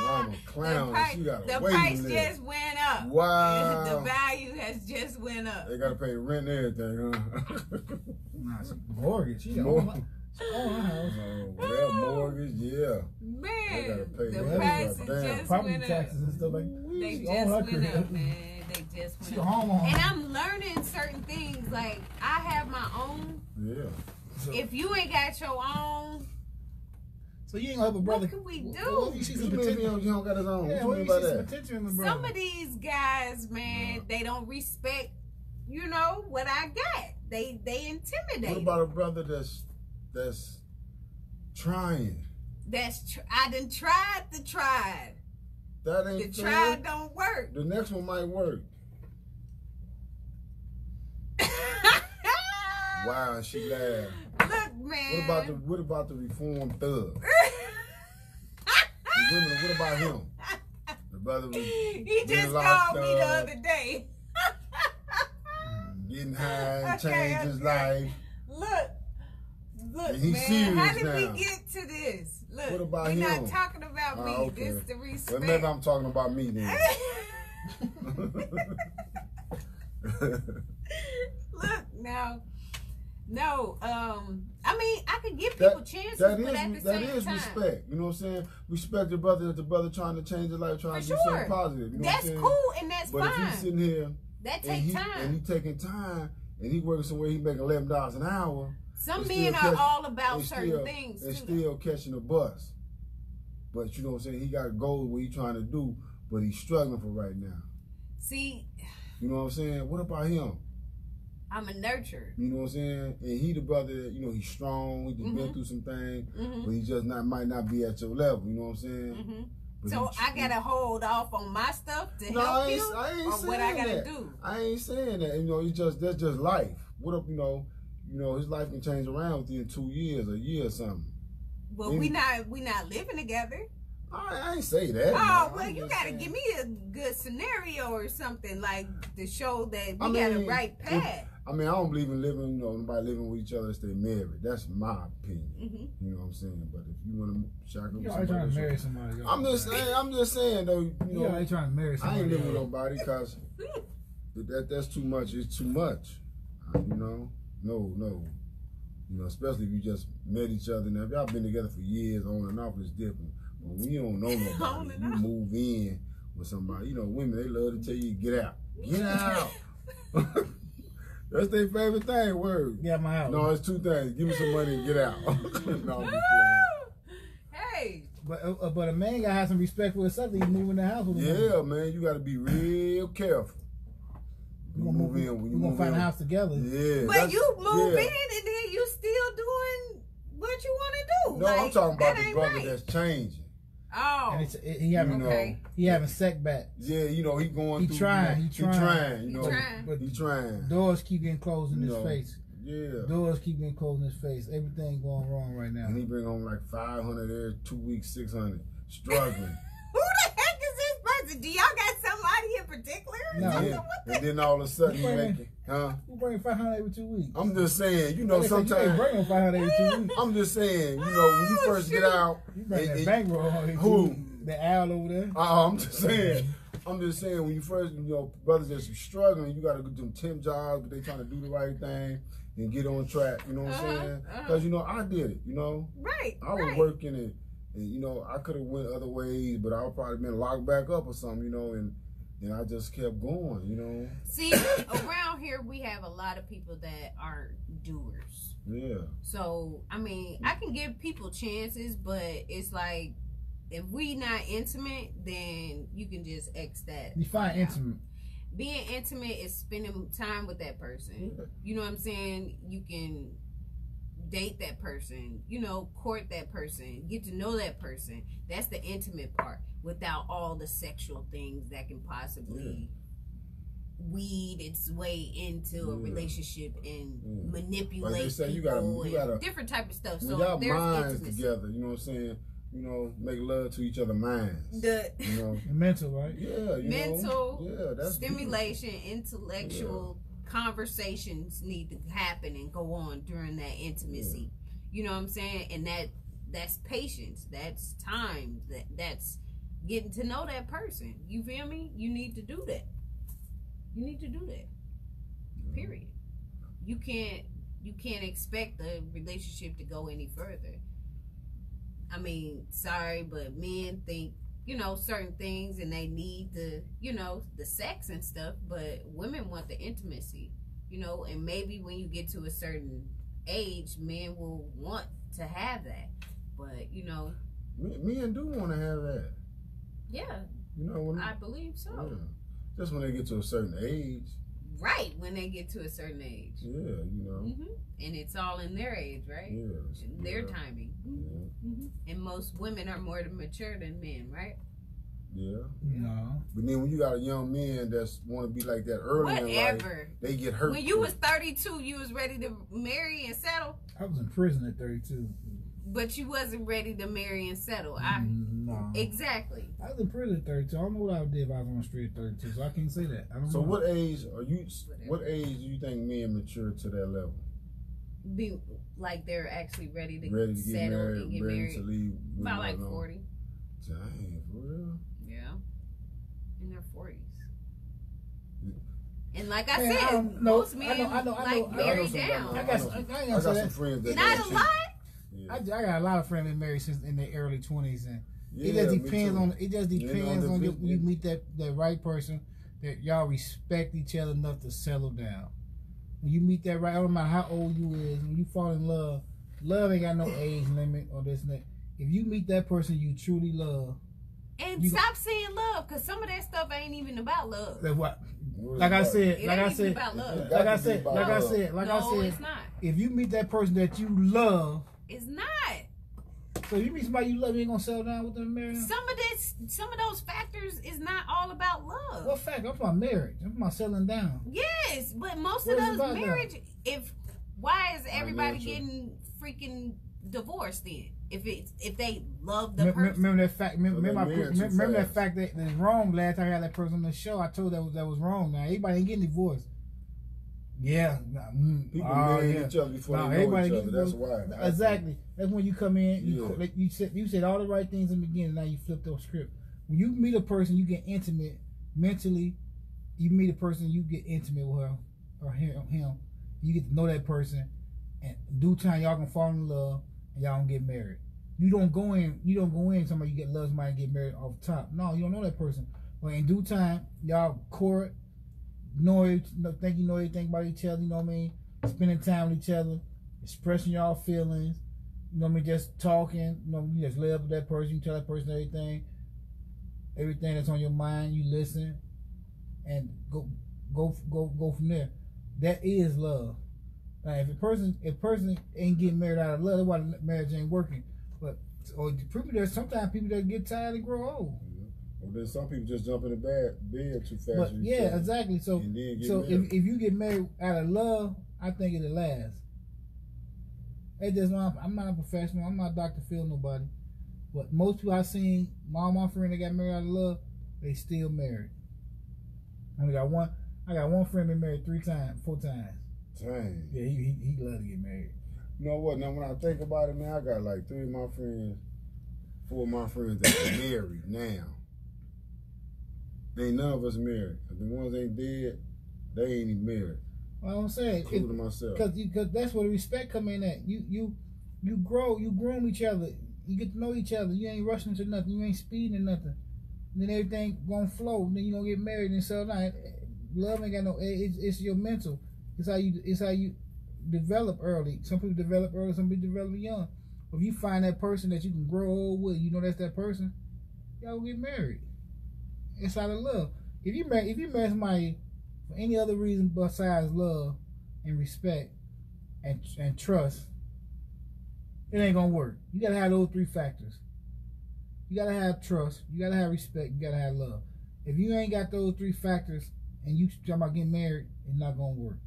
Mama the clown, price, she got a the price list. just went up. Wow. The value has just went up. They gotta pay rent and everything, huh? nah, she mortgage. She Mor- own, she own her house. Oh, well, that mortgage, yeah. They gotta Man, pay the that. prices just Property went up. taxes and stuff like that. They just went up, man. They just She went a up. homeowner. And I'm learning certain things. Like I have my own. Yeah. so, If you ain't got your own, so you ain't gonna have a brother. what can we do? well, you see What some you potential. don't, don't got his own? Yeah, what well, you you mean see by some that? potential in the brother. Some of these guys, man, they don't respect. You know what I got? They they intimidate. What about a brother that's that's trying? That's tr- I done tried the tried. That The ain't tried fair. don't work. The next one might work. Wow, she laughed. Look, man. What about the what about the reformed thug? The women, what about him? The brother was he just called me the other day. Mm, getting high and Okay, changed his life. Look, look, man. How did now. we get to this? Look, What about we're him? not talking about Ah, me. okay. This the Well, respect. maybe I'm talking about me then. look now. No, um, I mean, I can give people That- chances, that but at the that same is time, respect. You know what I'm saying? Respect your brother, the brother trying to change his life, trying For to do sure. something positive. You know that's what I'm saying? cool and that's But if he's sitting here that and takes time. and he taking time and he working somewhere he making eleven dollars an hour Some men are all about certain still- things too. still catching a bus. But you know what I'm saying? He got goals what he trying to do, but he's struggling for right now. See, You know what I'm saying? What about him? I'm a nurturer. You know what I'm saying? And he the brother, that, you know, he's strong. He done been Mhm. through some things, hmm but he just not might not be at your level. You know what I'm saying? hmm But But So I gotta hold off on my stuff to No, I help ain't, him, I ain't or saying what I gotta that. do. I ain't saying that. You know, it's just that's just life. What up, you know? You know, his life can change around within two years, a year or something. Well, Maybe- we not we not living together. I, I ain't say that. Oh man. well, I'm you gotta saying. give me a good scenario or something like to show that we I got a mean, right path. I mean, I don't believe in living, you know, nobody living with each other if they married. That's my opinion. hmm You know what I'm saying? But if you want to shackle with You always trying to marry somebody. I'm just saying. I'm just saying though. You You know, always trying to marry somebody. I ain't living with nobody because that that's too much. It's too much. Uh, You know, no, no. You know, especially if you just met each other. Now, if y'all been together for years, on and off, it's different. But when you don't know nobody, you move in with somebody. You know, women they love to tell you get out, get out. that's their favorite thing. Word. Get out my house. No, it's two things. Give me some money and get out. no, I'm just playing. hey, But uh, but a man gotta have some respect for himself. He's moving the house with a woman. Yeah, man, you got to be real careful. We You gonna move move. in when We you gonna move find in. a house together. Yeah, but you move yeah. in and then you still doing what you want to do. No, I'm talking about that the ain't brother right. that's changing. Oh, And it's, it, he having You know, Okay. he having setbacks. Yeah, you know he going He through. trying, You know, he trying. You He know, trying. But he trying. doors keep getting closed in You his know. face. Yeah, Doors keep getting closed in his face. Everything going wrong right now. and he bring home like five hundred every two weeks, six hundred, struggling. who the heck is this person? Do y'all got somebody in particular? No. yeah. What the- and then all of a sudden he Wait a make it, huh? We bring five hundred every two weeks. I'm just saying, you know, They say You ain't sometimes bring five hundred every two weeks. I'm just saying, you know, when you Oh, first get out, You bring it- that bankroll Who? The owl over there. Uh, I'm just saying. I'm just saying when you first, you know, brothers that's struggling, you got to do them temp jobs, but they trying to do the right thing and get on track. You know what I'm Uh-huh, saying? uh-huh. Because you know I did it. You know, Right, I was right. working and, and you know I could have went other ways, but I would probably been locked back up or something. You know, and and I just kept going. You know, See, around here we have a lot of people that aren't doers. yeah. So I mean, I can give people chances, but it's like if we not intimate, then you can just X that. Define out. intimate. Being intimate is spending time with that person. Yeah. You know what I'm saying? You can date that person, you know, court that person, get to know that person. That's the intimate part without all the sexual things that can possibly weed its way into a relationship and Yeah. manipulate Like they say, you gotta- you gotta- different type of stuff. So y'all minds intimacy. together, you know what I'm saying? You know, make love to each other minds. The you know, mental, right? yeah. You mental know? yeah, that's stimulation, intellectual conversations need to happen and go on during that intimacy. You know what I'm saying? And that that's patience. That's time. That that's getting to know that person. You feel me? You need to do that. You need to do that. Period. You can't you can't expect the relationship to go any further. I mean, sorry, but men think you know certain things and they need the you know the sex and stuff but women want the intimacy you know and maybe when you get to a certain age men will want to have that but you know Men, do want to have that. yeah You know, when, i believe so yeah. just when they get to a certain age. right when they get to a certain age Yeah, you know. hmm and it's all in their age right Yeah. Their yeah, timing Yeah. Hmm and most women are more mature than men right yeah. No. But then when you got a young man that's want to be like that early in life, whatever they get hurt. when you was 32 you was ready to marry and settle I was in prison at 32. but you wasn't ready to marry and settle. I no. exactly. I was in prison at 32. I don't know what I would do if I was on the street at 32, so I can't say that. I don't so know. what age are you? What age do you think men mature to that level? Be like they're actually ready to, Ready to get settle married, and get ready married. to leave. About like alone? forty. Dang, for real? Yeah, in their forties. And like I Man, said, don't know. most I men know- I know- I like know- I know marry some- down. I I got some- some- I ain't I got some friends that Not got a cheat. lot. Yeah. I, I got a lot of friends that married since in their early 20s, and Yeah, it just depends on it just You know, depends the on you, big- when you meet that that right person that y'all respect each other enough to settle down. When you meet that right, I don't matter how old you is, when you fall in love, love ain't got no age limit or this and that. If you meet that person you truly love, And You- stop saying love, cause some of that stuff ain't even about love. that what What is like I said, like I said, about love. It like I said, like I said, like I said, it's not. if you meet that person that you love, It's not. So you mean somebody you love you ain't gonna settle down with them and marry them? Some of this, some of those factors is not all about love. What fact? I'm talking about marriage. I'm talking about settling down. Yes, but most What is of those about now? marriage, if why is everybody getting freaking divorced then? If it's if they love the Me- me- person, Remember that fact? Remember, So remember, I put- married too remember, remember that fact that that's wrong. Last time I had that person on the show, I told that was that was wrong. Now everybody ain't getting divorced. Yeah, nah, mm, People oh, marry yeah. each other before No, they know each other. That's why. Exactly. That's when you come in. You Yeah. like you said you said all the right things in the beginning. Now you flip the script. When you meet a person, you get intimate mentally. You meet a person, you get intimate with her or him. him. You get to know that person, and in due time y'all gonna fall in love, and y'all gonna get married. You don't go in. You don't go in. Somebody you get love somebody and get married off top. No, you don't know that person. But in due time, y'all court, know, it- know think you know everything about each other. You know what I mean? Spending time with each other, expressing y'all feelings. You know what I mean? Just talking. You know, you just lay up with that person. You tell that person everything, everything that's on your mind. You listen, and go, go, go, go from there. That is love. Now, if a person, if a person ain't getting married out of love, that's why marriage ain't working. But or people that sometimes people that get tired and grow old. Or then some people just jump in the bed, bed too fast. But yeah, exactly. So so married. if, if you get married out of love, I think it'll last. It just not, I'm not a professional. I'm not Dr. Phil nobody. But most people I've seen, my my friend that got married out of love, they still married. I only got one. I got one friend been married three times, four times. Dang. Yeah, he he, he love to get married. You know what? Now when I think about it, man, I got like three of my friends, four of my friends that are married now. Ain't none of us married. The ones ain't dead, they ain't even married, Well, I'm saying, it- including myself. Cause, cause that's where the respect come in at. You, you, you grow, you groom each other. You get to know each other. You ain't rushing to nothing. You ain't speeding nothing. then everything gonna flow. Then you gonna get married and settle down. Love ain't got no. It's, it's your mental. It's how you. It's how you develop early. Some people develop early. Some people develop young. If you find that person that you can grow old with, you know that's that person. Y'all get married. It's out of love. If you marry, if you marry somebody for any other reason besides love and respect and and trust, it ain't gonna work. You gotta have those three factors. You gotta have trust. You gotta have respect. You gotta have love. If you ain't got those three factors and you talking about getting married, it's not gonna work.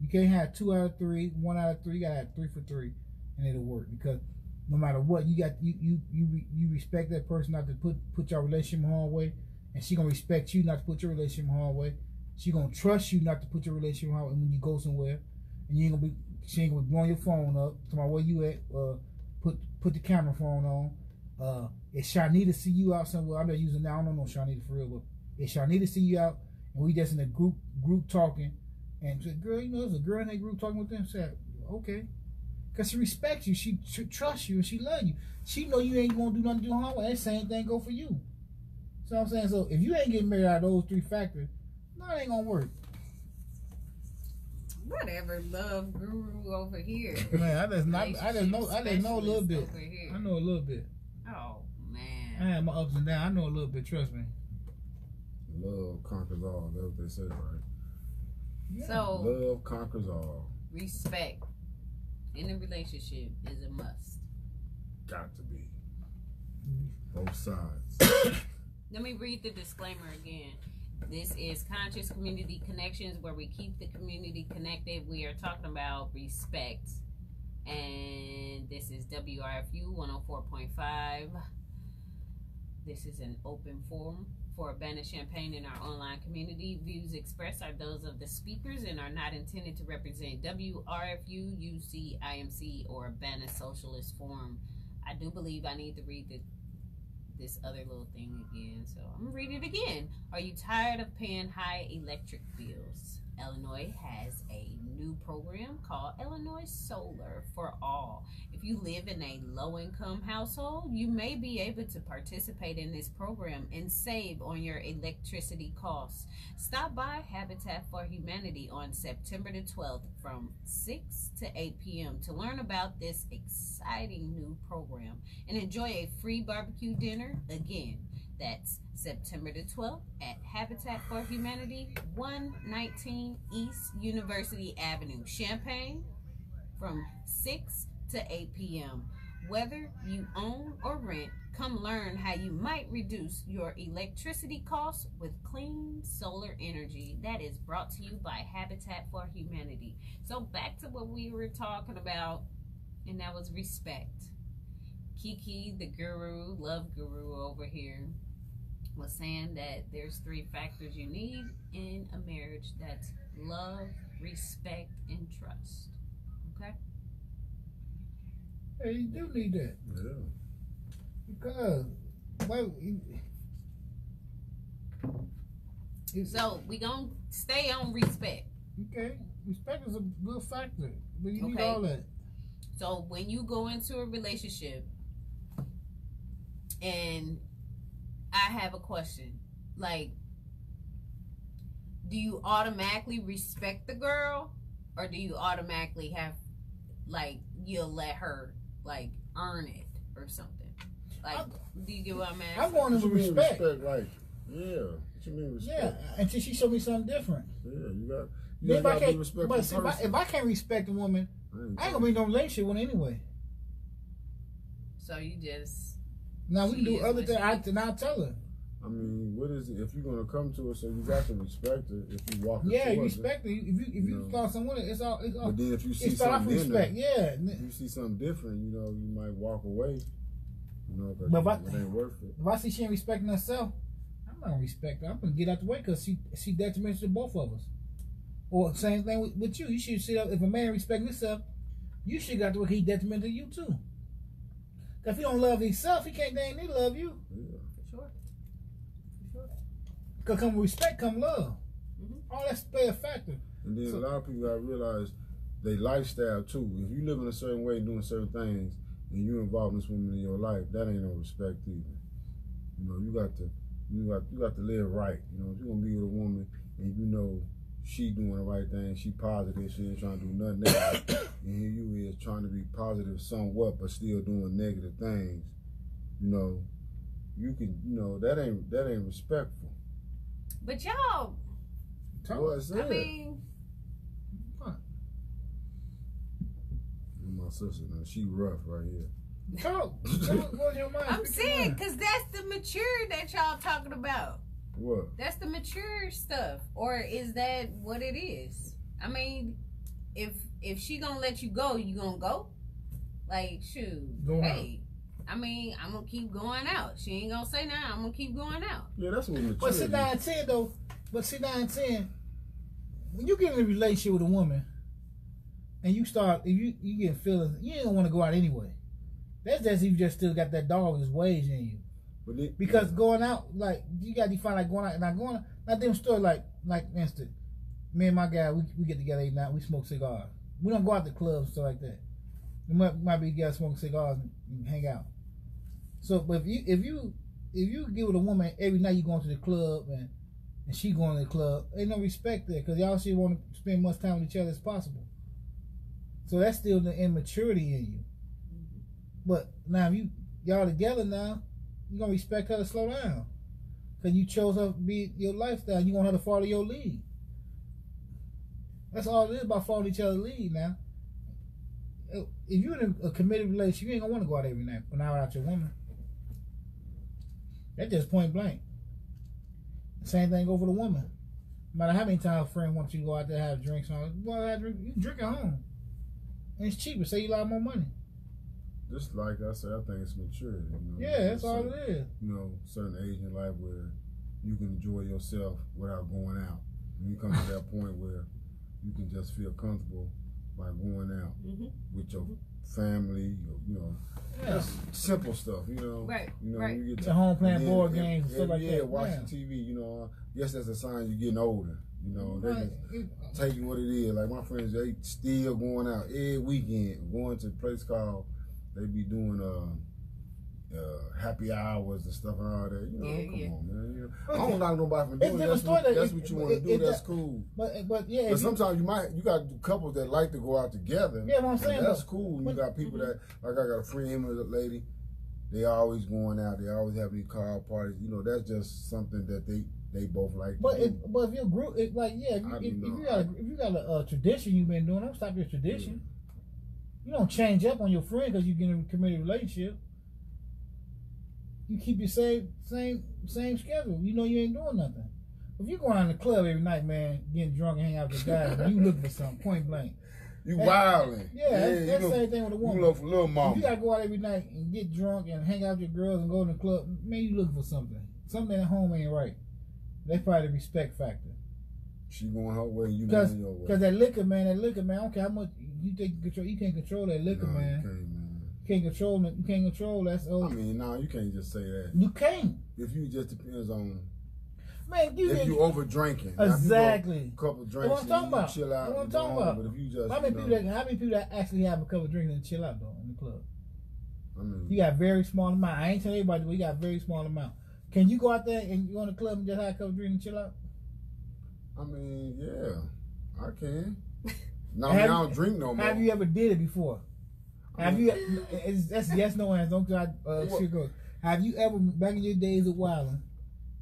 You can't have two out of three, one out of three. You gotta have three for three, and it'll work because no matter what, you got you you you you respect that person not to put put your relationship in harm's way, and she gonna respect you not to put your relationship in harm's way. She gonna trust you not to put your relationship in harm's way when you go somewhere, and you ain't gonna be she ain't gonna be blowing your phone up. About where you at? Uh, put put the camera phone on. Uh, if Shanita see you out somewhere, I'm not using that. I don't know Shanita for real, but if Shanita see you out and we just in a group group talking, and say, girl, you know, there's a girl in that group talking with them. Said, okay, because she respects you, she tr- trusts you, and she love you. She know you ain't gonna do nothing to do harm. That same thing go for you. So I'm saying, so if you ain't getting married out of those three factors, no, it ain't gonna work. Whatever, love guru over here. Man, I just not, I just know, I just know a little bit. Over here. I know a little bit. Oh man, I man. had my ups and downs. I know a little bit. Trust me. Love conquers all. That's what they say, right? So Love conquers all. respect in a relationship is a must. Got to be. Both sides. Let me read the disclaimer again. This is Conscious Community Connections, where we keep the community connected. We are talking about respect. And this is WRFU 104.5. This is an open forum for Urbana Champaign in our online community. Views expressed are those of the speakers and are not intended to represent WRFU, UC, IMC, or Urbana Socialist Forum. I do believe I need to read the this other little thing again, so I'm gonna read it again. Are you tired of paying high electric bills? Illinois has a program called Illinois Solar for All. If you live in a low income household, you may be able to participate in this program and save on your electricity costs. Stop by Habitat for Humanity on September the 12th from 6 to 8 p.m. to learn about this exciting new program and enjoy a free barbecue dinner. Again, that's September the 12th at Habitat for Humanity, 119 East University Avenue, Champaign, from 6 to 8 p.m. Whether you own or rent, come learn how you might reduce your electricity costs with clean solar energy. That is brought to you by Habitat for Humanity. So, back to what we were talking about, and that was respect. Kiki, the guru, love guru over here, was saying that there's three factors you need in a marriage that's love, respect, and trust. Okay? Hey, you do need that Yeah. because well, you- So we gonna stay on respect. okay, respect is a good factor, but you need all that. So when you go into a relationship and I have a question, like do you automatically respect the girl or do you automatically have like you'll let her like earn it or something? Like do you get what I'm I asking? want him to respect. respect? Like, yeah. What you mean Yeah, until she show me something different. Yeah, you got. You if I gotta be can't, but see, if, I, if I can't respect a woman, I ain't gonna be in no relationship with anyway. So you just Now we She can do is other things. I is. then I'll tell her. I mean, what is it? If you're gonna come to her, so you got to respect her. If you walk Yeah, you towards her. respect her. If you if you No. start someone, it's all it's all. But then if you see It start off something in respect. Yeah. if you see something different, you know, you might walk away. You know, because But if I- it ain't worth it. If I see she ain't respecting herself, I'm not gonna respect her. I'm gonna get out the way because she she detrimental to both of us. Or same thing with, with you. You should see if a man respecting himself, you should got to way he detrimental to you too. 'Cause if he don't love himself, he can't dang near love you. Yeah. for sure. For sure. Cause come respect, come love. Mhm. All that's play a factor. And then So- a lot of people gotta realize they lifestyle too. If you live in a certain way, doing certain things, and you involve this woman in your life, that ain't no respect either. You know, you got to, you got, you got to live right. You know, if you're gonna be with a woman and you know she doing the right thing, she positive, she ain't trying to do nothing negative, and here you is trying to be positive somewhat, but still doing negative things. You know, you can, you know, that ain't that ain't respectful. But y'all, Talk. Well, I. I mean, what? my sister, now, she rough right here. Talk. Talk. What's your mind? I'm Speak saying because that's the mature that y'all talking about. What? That's the mature stuff, or is that what it is? I mean, if if she gonna let you go, you gonna go? Like, shoot, Go hey. I mean, I'm gonna keep going out. She ain't gonna say now. I'm gonna keep going out. Yeah, that's what maturity. But sit down and ten though. But sit down and ten. When you get in a relationship with a woman, and you start, if you you get feelings, you ain't gonna want to go out anyway. That's just you just still got that dog is wage in you. But then, Because going out, like you got to define like going out and not going out. Not them story like like instant. Me and my guy, we, we get together every night. We smoke cigars. We don't go out to clubs and stuff like that. Might might be together smoking cigars and, and hang out. So, but if you if you if you get with a woman every night you going to the club and and she going to the club, ain't no respect there because y'all should want to spend much time with each other as possible. So that's still the immaturity in you. But now if you y'all together now, you gonna respect her to slow down. Cause you chose her to be your lifestyle. You want her to follow your lead. That's all it is about following each other's lead now. If you're in a, committed relationship, you ain't gonna want to go out every night when out without your woman. That's just point blank. Same thing go for the woman. No matter how many times a friend wants you to go out there have drinks on, well, have drink, you can drink at home. And it's cheaper, save you a lot more money. just like I said, I think it's maturity. You know? Yeah, that's It's all a- it is. You know, certain age in life where you can enjoy yourself without going out. When you come to that point where you can just feel comfortable by going out Mm-hmm. with your family, your, you know, Yeah. just simple stuff. You know, Right, You know, right. when you get The home playing and then- board and- games and stuff and like yeah, that. watching Yeah. TV. You know, yes, that's a sign you're getting older. You know, they Right. can take it what it is. Like my friends, they still going out every weekend, going to a place called. They be doing uh, uh, happy hours and stuff and all that. You know, Yeah, come yeah. on, man. You know, I don't knock nobody from doing. That's what, that that's it- what you want to do. it- that's cool. But but yeah, But if you- sometimes you might you got couples that like to go out together. Yeah, what I'm saying, that's cool. but- you got people that like I got a friend, him and a lady. They always going out. They always having these car parties. You know, that's just something that they they both like. But if but if your group, it, like yeah, if you, if, if you got a, if you got a, uh tradition you've been doing, don't stop your tradition. You don't change up on your friend because you get in a committed relationship. You keep your same same same schedule. You know you ain't doing nothing. If you go out in the club every night, man, getting drunk and hanging out with guys, you looking for something, point blank. You Hey, wildin'. Yeah, that's, that's the same thing with a you woman. look for little If you gotta go out every night and get drunk and hang out with your girls and go to the club, man, you looking for something. Something at home ain't right. That's probably the respect factor. She going her way, you Because going your way. cause that liquor, man, that liquor, man, I don't care how much you think you control, you can't control that liquor, Nah, man. You can't, man. You can't control it. You can't control that's oh. I oh, mean, nah, you can't just say that. you can't. If you just depends on Man, you if you over drinking. Now, if you go exactly. a couple That's drinks what I'm and talking you about. chill out. What I'm talking home, about. But if you just How many you people that how many people that actually have a couple of drinks and chill out though in the club? I mean, You got very small amount. I ain't telling everybody, but you got very small amount. Can you go out there and go in the club and just have a couple of drinks and chill out? I mean, yeah, I can. No, I, mean, I don't drink no more. Have you ever did it before? Have you? It's, that's yes, no answer. Don't try. Uh, sugarcoat. Have you ever back in your days of wilding?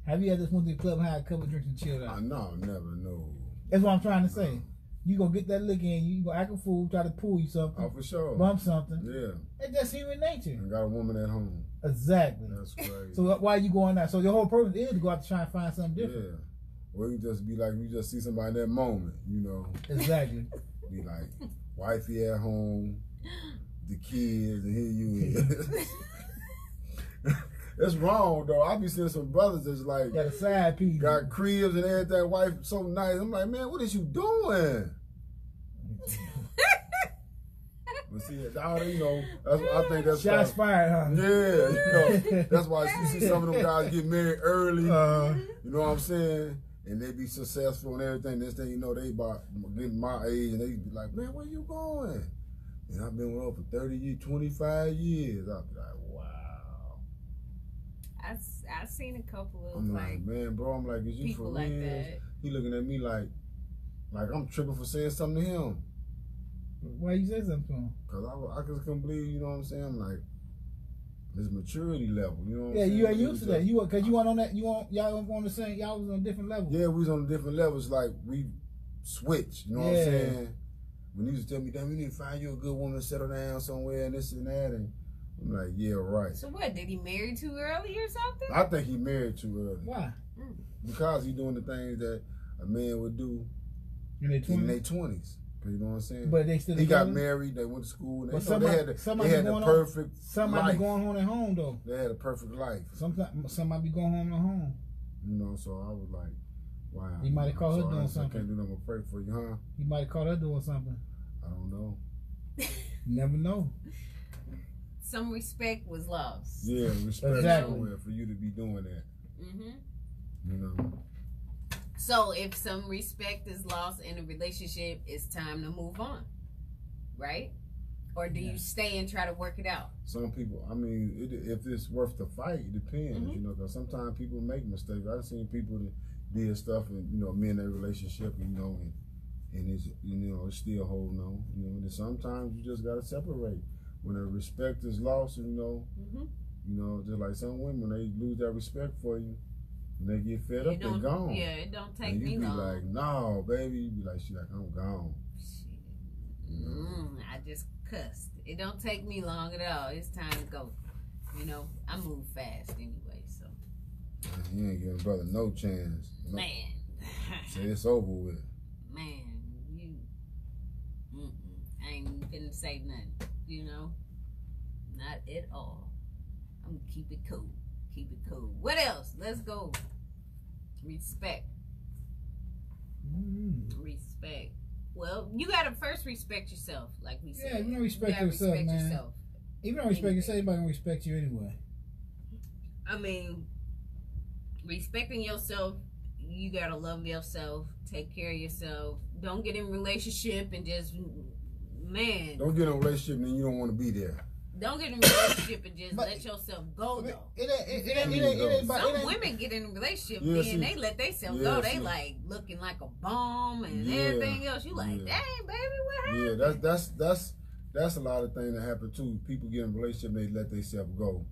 Have you ever just went to the club had a couple of drinks and chilled out? I no, never know. That's what I'm trying to say. You gonna get that liquor in you. You gonna act a fool, try to pull you something, Oh, for sure. bump something. Yeah, It's just human nature. I got a woman at home. Exactly. That's crazy. So why you going out? So your whole purpose is to go out to try and find something different. yeah. Or you just be like, you just see somebody in that moment, you know, Exactly. be like, wifey at home, the kids, and here you is. That's wrong though. I be seeing some brothers that's like Got a side piece. got cribs and everything. Wife so nice. I'm like, man, what is you doing? But see, all you know, that's I think that's Shots why- fired, huh? Yeah, you know, that's why you see some of them guys get married early. Uh, You know what I'm saying? And they be successful and everything. This thing, you know, they about getting my age and they be like, man, where you going? And I've been with her for 30 years, 25 years. I'll be like, wow. I I've seen a couple of I'm like like, man, bro, I'm like, is you for like real? that. He looking at me like, like I'm tripping for saying something to him. why you say something to him? Cause I, I just couldn't believe, you know what I'm saying? I'm like, this maturity level, you know what Yeah, I'm saying? you ain't It used was to that. just- You cause you weren't on that. You want y'all was on the same. Y'all was on different levels. Yeah, we was on different levels. Like we switched. You know what I'm saying? When you used to tell me, "Damn, you need to find you a good woman to settle down somewhere and this and that," and I'm like, "Yeah, right." So what? Did he marry too early or something? I think he married too early Why? Mm. because he doing the things that a man would do In their twenties. You know what I'm saying? But they still he got together? married. They went to school. And they, But you know, they somebody- had the, somebody they had the going on- perfect Some might life. be going home at home though. They had a perfect life. Sometimes some might be going home at home. You know, so I was like, "Wow." He might have called her So I doing just- I something. can't do nothing but pray for you, huh? You might have caught her doing something. I don't know. Never know. Some respect was lost. Yeah, respect Exactly. somewhere for you to be doing that. Mm hmm You know. So if some respect is lost in a relationship, it's time to move on, right? Or do Yeah. you stay and try to work it out? Some people, I mean, it, if it's worth the fight, it depends. Mhm. You know, because sometimes people make mistakes. I've seen people that did stuff, and you know, me and that relationship, you know, and and it's you know, it's still holding on. You know, and sometimes you just gotta separate. When the respect is lost, you know, Mm-hmm. you know, just like some women, they lose that respect for you, and they get fed up, they gone. yeah, it don't take and you me be long. like, no, baby. You be like, she like, I'm gone. Mm, I just cussed. It don't take me long at all. It's time to go. You know, I move fast anyway, so you ain't giving brother no chance. Man, Say it's over with. man, you, mm-mm, I ain't finna say nothing. You know, not at all. I'm gonna keep it cool. Keep it cool. What else? Let's go. Respect. Mm. Respect. Well, you gotta first respect yourself, like we said. Yeah, you don't respect gotta yourself, respect man. yourself. If you don't respect yourself, anybody gonna respect you anyway. I mean, respecting yourself, you gotta love yourself, take care of yourself. Don't get in relationship and just man. Don't get in a relationship and you don't want to be there. Don't get in relationship and just But- let yourself go It though. It ain't. It ain't. It ain't. It ain't Some it ain't- women get in a relationship Yeah, and see. they let themselves Yeah, go. They see. like looking like a bomb and Yeah, everything else. You like, yeah. dang baby, what happened? Yeah, that's that's that's that's a lot of things that happen too. People get in a relationship, they let themselves go.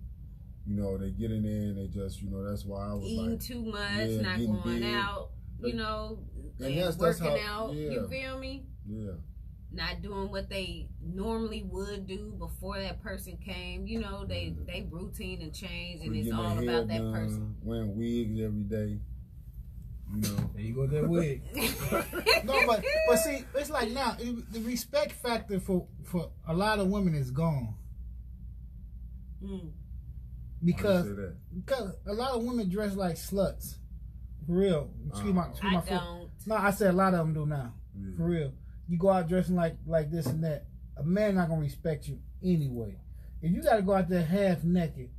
You know, they get in there and they just, you know, that's why I was Eating like, too much, yeah, not getting going big. out, you know, And and that's- that's working how- out. yeah. You feel me? yeah. not doing what they normally would do before that person came. You know, they Mhm. they routine and change, and Quit it's all their hair about that done, person. Wearing wigs every day. You know. There you go with that wig. no, but but see, it's like now it, the respect factor for for a lot of women is gone Mm. Because Why you say that? because a lot of women dress like sluts. For real. Excuse my, Uh, excuse I my foot. don't. No, I said a lot of them do now. Yeah. For real. You go out dressing like like this and that. A man not gonna respect you anyway. If you gotta go out there half naked,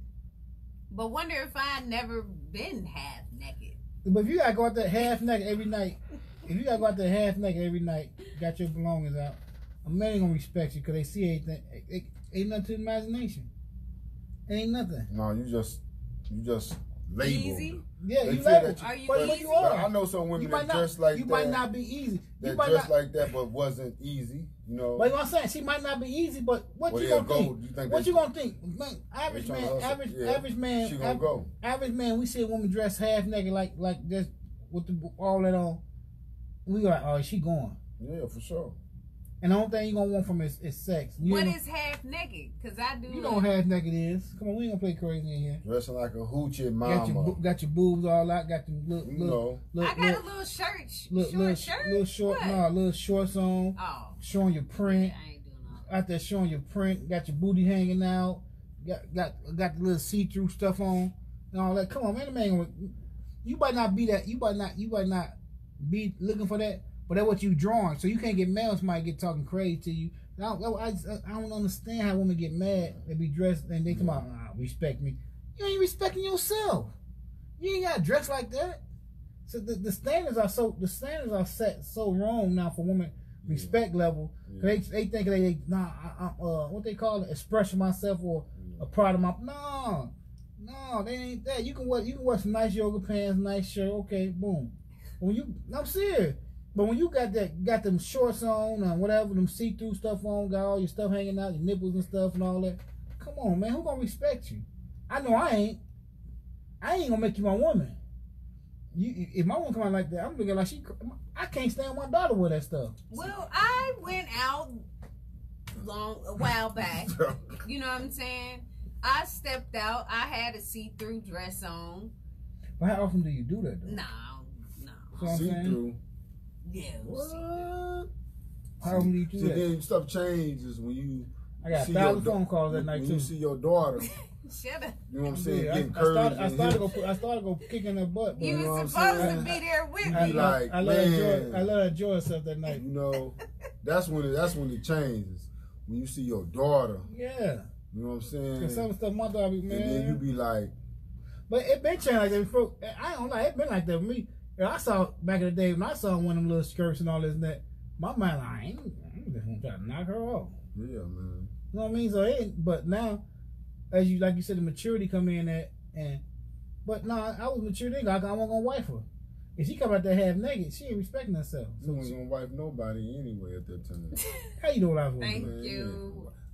But wonder if I never been half naked. but if you gotta go out there half naked every night, if you gotta go out there half naked every night, got your belongings out, a man ain't gonna respect you because they see anything. It, it, ain't nothing to the imagination. Ain't nothing. No, you just you just labeled. Easy? Yeah, They you feel label. Are you But, but you But I know some women You that might not. dress like you that. You might not be easy. You that might dress not. like that, but wasn't easy. You know. But what I'm saying, she might not be easy. But what Well, you they'll gonna go. think? You think What you gonna think? Man, average man, average, Yeah. average man, She gonna av- go. average man. We see a woman dressed half naked, like like just with the all that on. We go like, oh, she going. Yeah, for sure. And the only thing you gonna want from is, is sex. You, What ain't is half naked? Because I do. gonna- you know what half naked is? Come on, we ain't gonna play crazy in here. Dressing like a hoochie Got your mama. got your boobs all out. Got them little You little know. little I got little, a little shirt, sh- little, short little, shirt. little short, What? no, little shorts on, Oh, showing your print. I ain't doing all that. out there showing your print, got your booty hanging out, got got got the little see through stuff on and all that. Come on, man, the man, you might not be that. You might not. You might not be looking for that. But that's what you drawing. So you can't get mad when somebody get talking crazy to you. I don't, I, just- I don't understand how women get mad. They be dressed and they come out, ah, respect me. You ain't respecting yourself. You ain't got dressed like that. So the, the standards are so the standards are set so wrong now for women respect level. Yeah. They they think they, they nah I, I, uh what they call it expression myself or a part of my no no they ain't that you can wear you can wear some nice yoga pants nice shirt okay boom when you I'm serious but when you got that got them shorts on and whatever them see through stuff on got all your stuff hanging out your nipples and stuff and all that come on man who gonna respect you I know I ain't I ain't gonna make you my woman you if my woman come out like that I'm looking like she I can't stand my daughter with that stuff Well, I went out long a while back. You know what I'm saying? I stepped out. I had a see-through dress on. but how often do you do that though? No, no. I'm See saying- through. Yeah. it was. What? How often do you do See, that? then stuff changes when you I got a thousand your da- phone calls that night when too. you see your daughter. Shut up. You know what I'm saying? Yeah, I, Getting I started, I started go, I started go kicking her butt. But You know what I'm was supposed to be there with I, me. I, like, I let her man. enjoy, I let her enjoy herself that night. You know, that's when it, that's when it changes. When you see your daughter, Yeah, you know what I'm saying? cause some stuff my daughter be and man. then you be like, but it been changed like that before. I don't know. it been like that for me. Yeah, I saw back in the day when I saw one of them little skirts and all this and that. My mind, like, I ain't, I'm just gonna try to knock her off. yeah, man. You know what I mean? So it but now, as you like you said, the maturity come in at and, but no, I was mature then. I, I wasn't gonna wife her. If she come out there half naked, she ain't respecting herself. You So wasn't gonna wife nobody anyway at that time. how you know what I was Thank doing? Yeah, you.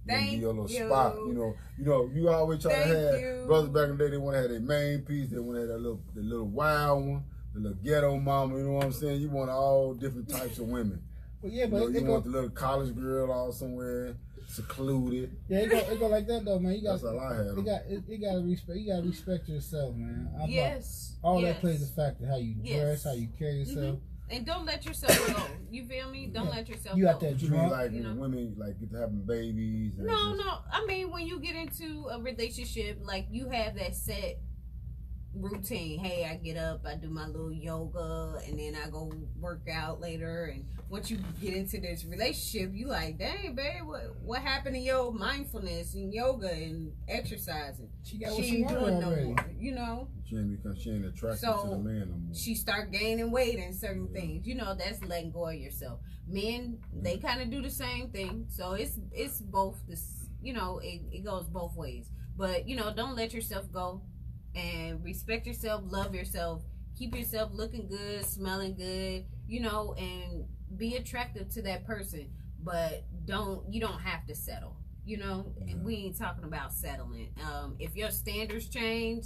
Gonna be Thank your little you. spot, you know. You know, you always try Thank to have you. brothers back in the day. They want to have their main piece. They want to have that little, the little wild one, the little ghetto mama. You know what I'm saying? You want all different types of women. Well, yeah, You, but know, it, you go, want the little college girl all somewhere secluded. yeah, it go, it go like that though, man. You got, That's all I have. it got, it, it got to respect. You got to respect yourself, man. I thought Yes. all yes. that plays a factor. How you Yes. dress, how you carry mm-hmm. yourself. And don't let yourself go. You feel me? Don't Yeah. let yourself You go. out there What you mean, like You know. women like get to having babies? No, just- no. I mean, when you get into a relationship, like you have that set routine. Hey, I get up, I do my little yoga, and then I go work out later. And once you get into this relationship, you like, dang, babe, what what happened to your mindfulness and yoga and exercising? She got what She she ain't wanted doing no more. You know, She ain't because she ain't attracted So, to the man no more. she start gaining weight and certain Yeah. things. You know, that's letting go of yourself. Men, they kind of do the same thing. So it's it's both this. You know, it, it goes both ways. But you know, don't let yourself go, and respect yourself, love yourself, keep yourself looking good, smelling good. You know, and be attractive to that person. But don't you don't have to settle. You know, Yeah. we ain't talking about settling. Um, if your standards change,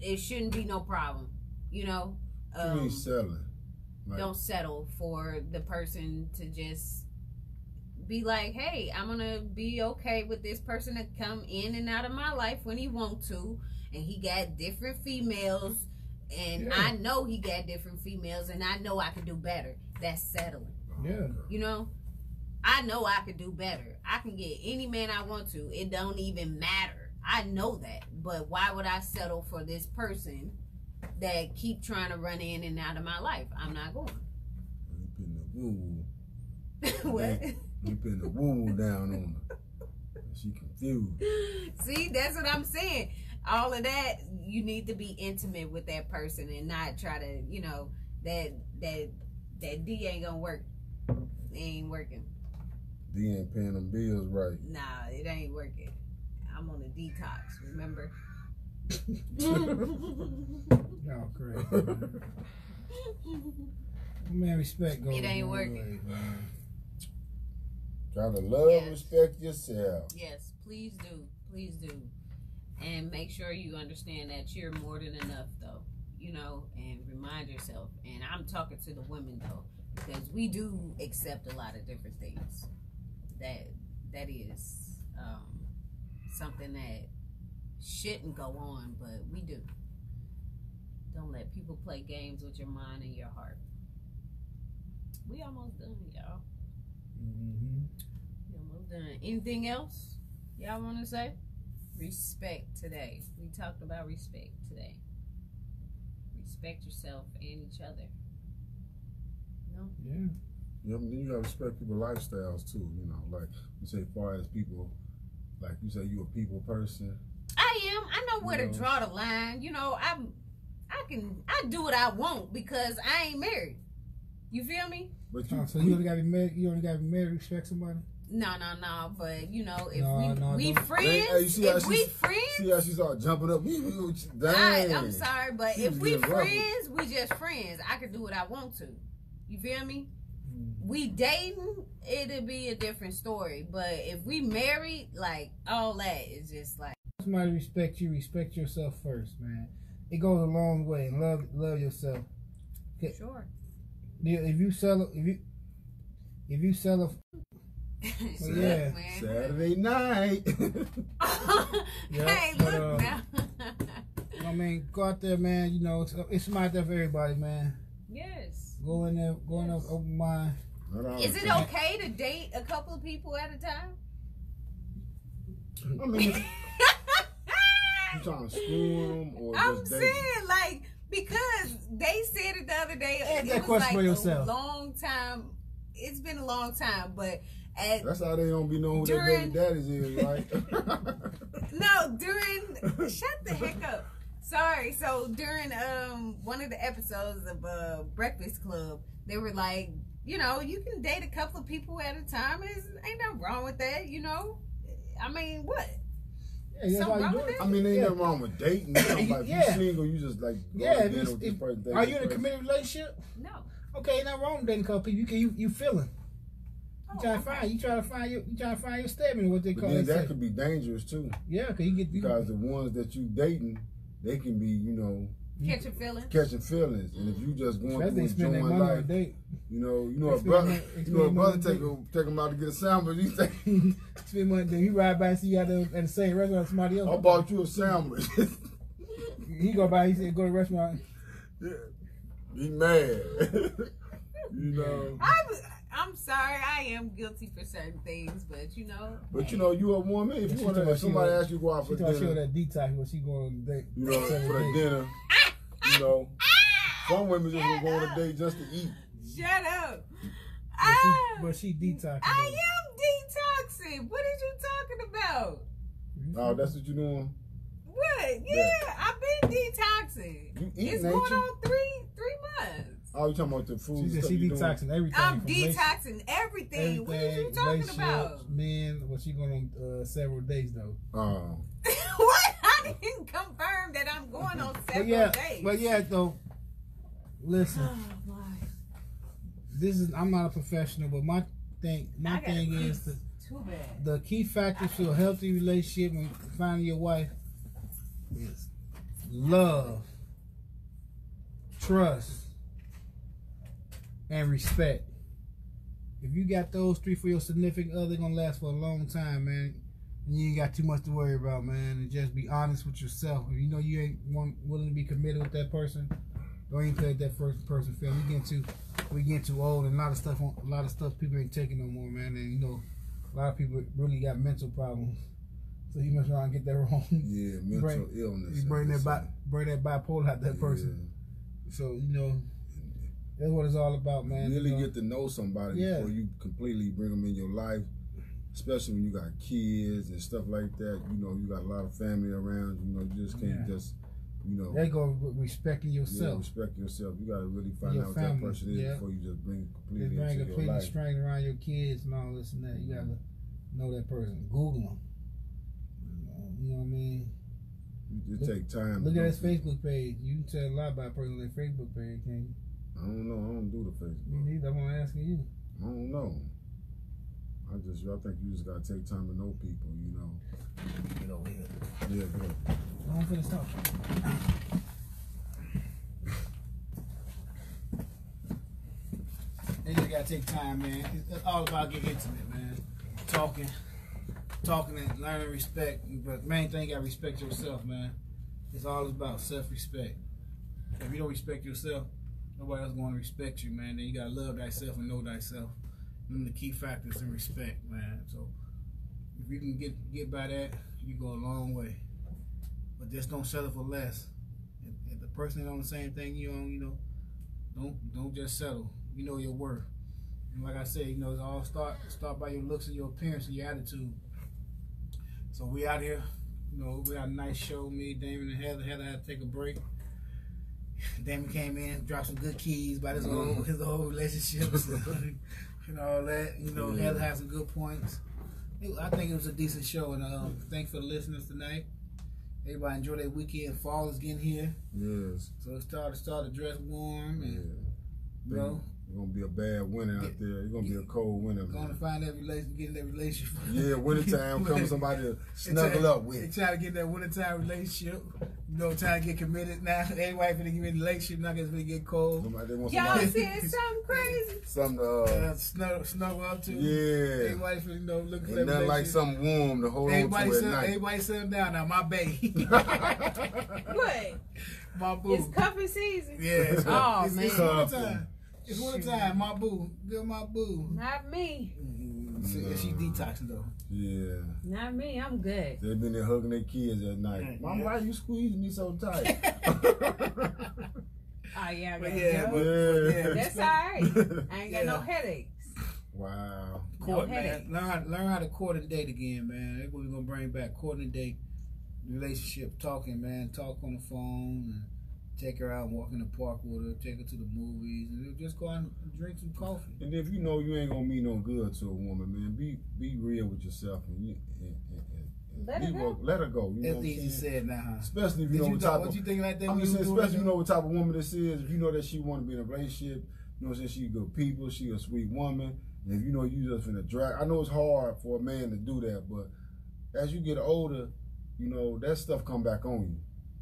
it shouldn't be no problem. You know, What you mean um, selling? Like, don't settle for the person to just be like, hey, I'm gonna be okay with this person to come in and out of my life when he want to, and he got different females, and Yeah. I know he got different females, and I know I could do better. That's settling. Yeah. You know, I know I could do better. I can get any man I want to. It don't even matter. I know that. But why would I settle for this person that keep trying to run in and out of my life? I'm not going. You putting the woo what? You putting the woo down on her. She confused. See, that's what I'm saying. All of that, you need to be intimate with that person and not try to, you know, that that that D ain't gonna work. It ain't working. D ain't paying them bills right. Nah, it ain't working. I'm on a detox, remember? Y'all crazy. Man. man, respect goes It ain't working. way. Try to love, Yes. respect yourself. Yes, please do. Please do. And make sure you understand that you're more than enough, though. You know, and remind yourself. And I'm talking to the women, though, because we do accept a lot of different things. That that is um, something that shouldn't go on, but we do. Don't let people play games with your mind and your heart. We almost done, y'all. mm-hmm. We almost done. Anything else y'all want to say? Respect today. We talked about respect today. Respect yourself and each other. No? Yeah. You know, you gotta respect people's lifestyles too. You know, like you say, far as people, like you say, you a people person. I am. I know where You to know. draw the line. You know, I'm. I can. I do what I want because I ain't married. You feel me? But oh, you, Oh, so you only gotta be married. You only gotta be married to respect somebody. No, no, no. But you know, if No, we no, we friends, Hey, how if we she's- friends, see how she started jumping up. We, we, I. I'm sorry, but She if we friends, we just friends. I can do what I want to. You feel me? We dating, it'll be a different story. But if we married, like all that is just like Somebody respect you. Respect yourself first, man. It goes a long way. Love, love yourself. Sure. If you sell, if you, if you sell a, Look, yeah. man. Saturday night. Yeah, hey, but, look uh, now. I mean, go out there, man. You know, it's, it's somebody out there for everybody, man. yes. Go in there, go in there, open mind. Is it okay to date a couple of people at a time? I mean, you trying to screw them or I'm just dating? saying, like, because they said it the other day. Ask it that was question like for yourself. a long time. It's been a long time, but at That's how they don't be knowing who their During- baby daddies is, right? no during shut the heck up. Sorry. So during um one of the episodes of uh Breakfast Club, they were like, you know, you can date a couple of people at a time. Is ain't nothing wrong with that, you know. I mean, what? Yeah, that's So why you wrong do with it. I mean, ain't Yeah. nothing wrong with dating. You know, like, if Yeah. you single, you just like Yeah, to if you, with this if, person. are you in a committed relationship? No. Okay, ain't nothing wrong with dating a couple people. You can you, you feeling. You try to find you trying to find your you try to find your statement what they But call then it. that could be dangerous too, Yeah, cause you get you, because the ones that you dating, they can be, you know, catching feelings. catching feelings, and if you just going Especially through spend that enjoying money on a life, date. you know, you know, a brother, money- you know, a brother take on a, take them out to get a sandwich. You say, spend money. Then you ride by and see you out there at the same restaurant. Somebody else. I bought you a sandwich. He go by. He said, "Go to the restaurant." yeah. Be mad. you know. I'm, I'm I am guilty for certain things, but you know. But you know, you a woman. If you want talking to, about if she somebody was- asks you to go out for thought she was dinner, that detox when she going on a date. you know, Seven for the days. dinner, you know, some women just will go on a date just to eat. Shut up. But Ah, she, but she detoxing. I am detoxing. What are you talking about? Oh, that's what you doing. What? Yeah, I've been detoxing. You eating, it's ain't going you? on three three months. Oh, you talking about the food? She said she detoxing everything. I'm detoxing everything. What are you talking relationships, about? men. Well, she going on uh, several days though. Oh, what? I didn't confirm that I'm going on But several yeah, days. but yeah, though. Listen, Oh my. this is. I'm not a professional, but my thing, my thing is the, the key factors to a healthy relationship and finding your wife is love, trust, and respect. if you got those three for your significant other, gonna last for a long time, man. And you ain't got too much to worry about, man. And just be honest with yourself. If you know you ain't want, willing to be committed with that person, don't even let that first person feel. We getting too, we getting too old, and a lot of stuff, a lot of stuff people ain't taking no more, man. And you know, a lot of people really got mental problems. So you must try and get that wrong. Yeah, mental bring, illness. You bring that, bi- bring that bipolar out that person. So you know, that's what it's all about, man. really you know? get to know somebody Yeah. before you completely bring them in your life. Especially when you got kids and stuff like that. You know, you got a lot of family around. You know, you just can't Yeah. just, you know, They go respecting yeah, yourself. respect yourself. You got to really find Your out family, what that person is yeah. before you just bring it Just completely bring a into your completely life. strain around your kids and all this and that. You gotta know that person. Google them. You know what I mean? You just Look- take time. Look at his. Facebook page. You can tell a lot about a person on their Facebook page, can you? I don't know. I don't do the Me Facebook. neither. I'm asking you. I don't know. I just, I think you just gotta take time to know people. You know. Get over here. Yeah, good. I'm finna stop. You just gotta take time, man. It's- It's all about getting intimate, man. Talking, talking, and learning respect. But main thing, you gotta respect yourself, man. It's all about self-respect. If you don't respect yourself, nobody else going to respect you, man. Then you gotta love thyself and know thyself. Them the key factors in respect, man. So if you can get get by that, you go a long way. But just don't settle for less. If, if the person on the same thing you on, you know, don't don't just settle. You know your worth. And like I said, you know, it's all start start by your looks and your appearance and your attitude. So we out here, you know, we got a nice show. Me, Damon, and Heather. Heather had to take a break. Damon came in, dropped some good keys about his whole his old relationships and all that. You know, Yeah. Heather had some good points. I think it was a decent show, and um, thanks for the listeners tonight. Everybody enjoy their weekend. Fall is getting here, Yes. so it's start to start to dress warm Yeah. and you know, It's gonna be a bad winter out there. It's gonna be a cold winter, going to man. find that relationship, get in that relationship. Yeah, wintertime comes somebody to snuggle up They with. trying to get that wintertime relationship. You know, trying to get committed now. Ain't Everybody finna get in the relationship. Now it's gonna get cold. Somebody they want Y'all somebody said something crazy. something to Uh, uh, snuggle, snuggle up to. yeah. Everybody finna, you know, look for Ain't that nothing like relationship. something warm to hold on Everybody, to at sit, night. everybody sit down now. My baby. What? My boo. It's cuffing season. Yeah, it's, Oh, it's, man. it's wintertime. one time, My boo, good my boo. Not me. Mm, she, she detoxing though. Yeah. Not me. I'm good. They been there hugging their kids at night. Yeah. Mom, why you squeezing me so tight? Oh yeah, I But got yeah, yeah, but- yeah. yeah. That's all right. I ain't got no headaches. wow. Court, No man. headache. Learn how, learn how to court and date again, man. That's what we're gonna bring back. Court and date, relationship, talking, man. Talk on the phone, and take her out and walk in the park with her. Take her to the movies, and just go out and drink some coffee. And if you know you ain't gonna mean no good to a woman, man, be be real with yourself and you and, and, and Let her go. Let her go. You know That's what I'm easy saying? said now. Especially if you Did know you what type what of you think like that? I'm just saying, especially if you know what type of woman this is. If you know that she want to be in a relationship, you know, what I'm saying she good people, she a sweet woman. And if you know you just finna drag, I know it's hard for a man to do that, but as you get older, you know that stuff come back on you.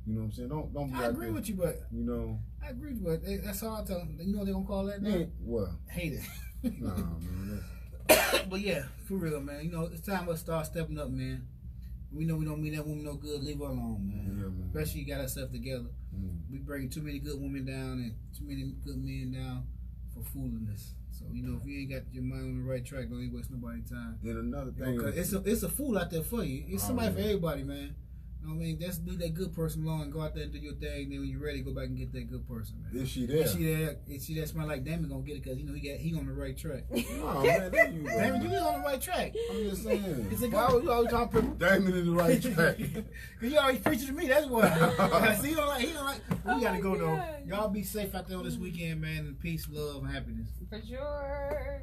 You know what I'm saying? Don't don't be I agree that. with you, but You know, I agree with you. But they- that's all I tell them. You know they gonna call that? Now? yeah, well, Hate it. nah, man. but yeah, for real, man. You know, it's time to start stepping up, man. We know we don't mean that woman no good. Leave her alone, man. yeah, man. Especially you got herself together. Mm. We bring too many good women down and too many good men down for foolishness. So you know, if you ain't got your mind on the right track, don't waste nobody's time. And another You thing, know, 'cause is, it's a it's a fool out there for you. It's Oh, somebody for everybody, man. You know what I mean? Just be that good person along and go out there and do your thing. Then when you're ready, go back and get that good person, man. is she there? If she there, if she that smell like Damon gonna get it because you know he got he on the right track. no, man, there you go. Damon, you is on the right track. I'm just saying. It's a Why good- would you always trying to put Damon in the right track? Cause you always preaching to me. That's why. See, he don't like. He don't like. We Oh gotta my go though. Y'all be safe out there on this weekend, man. Peace, love, and happiness. For sure.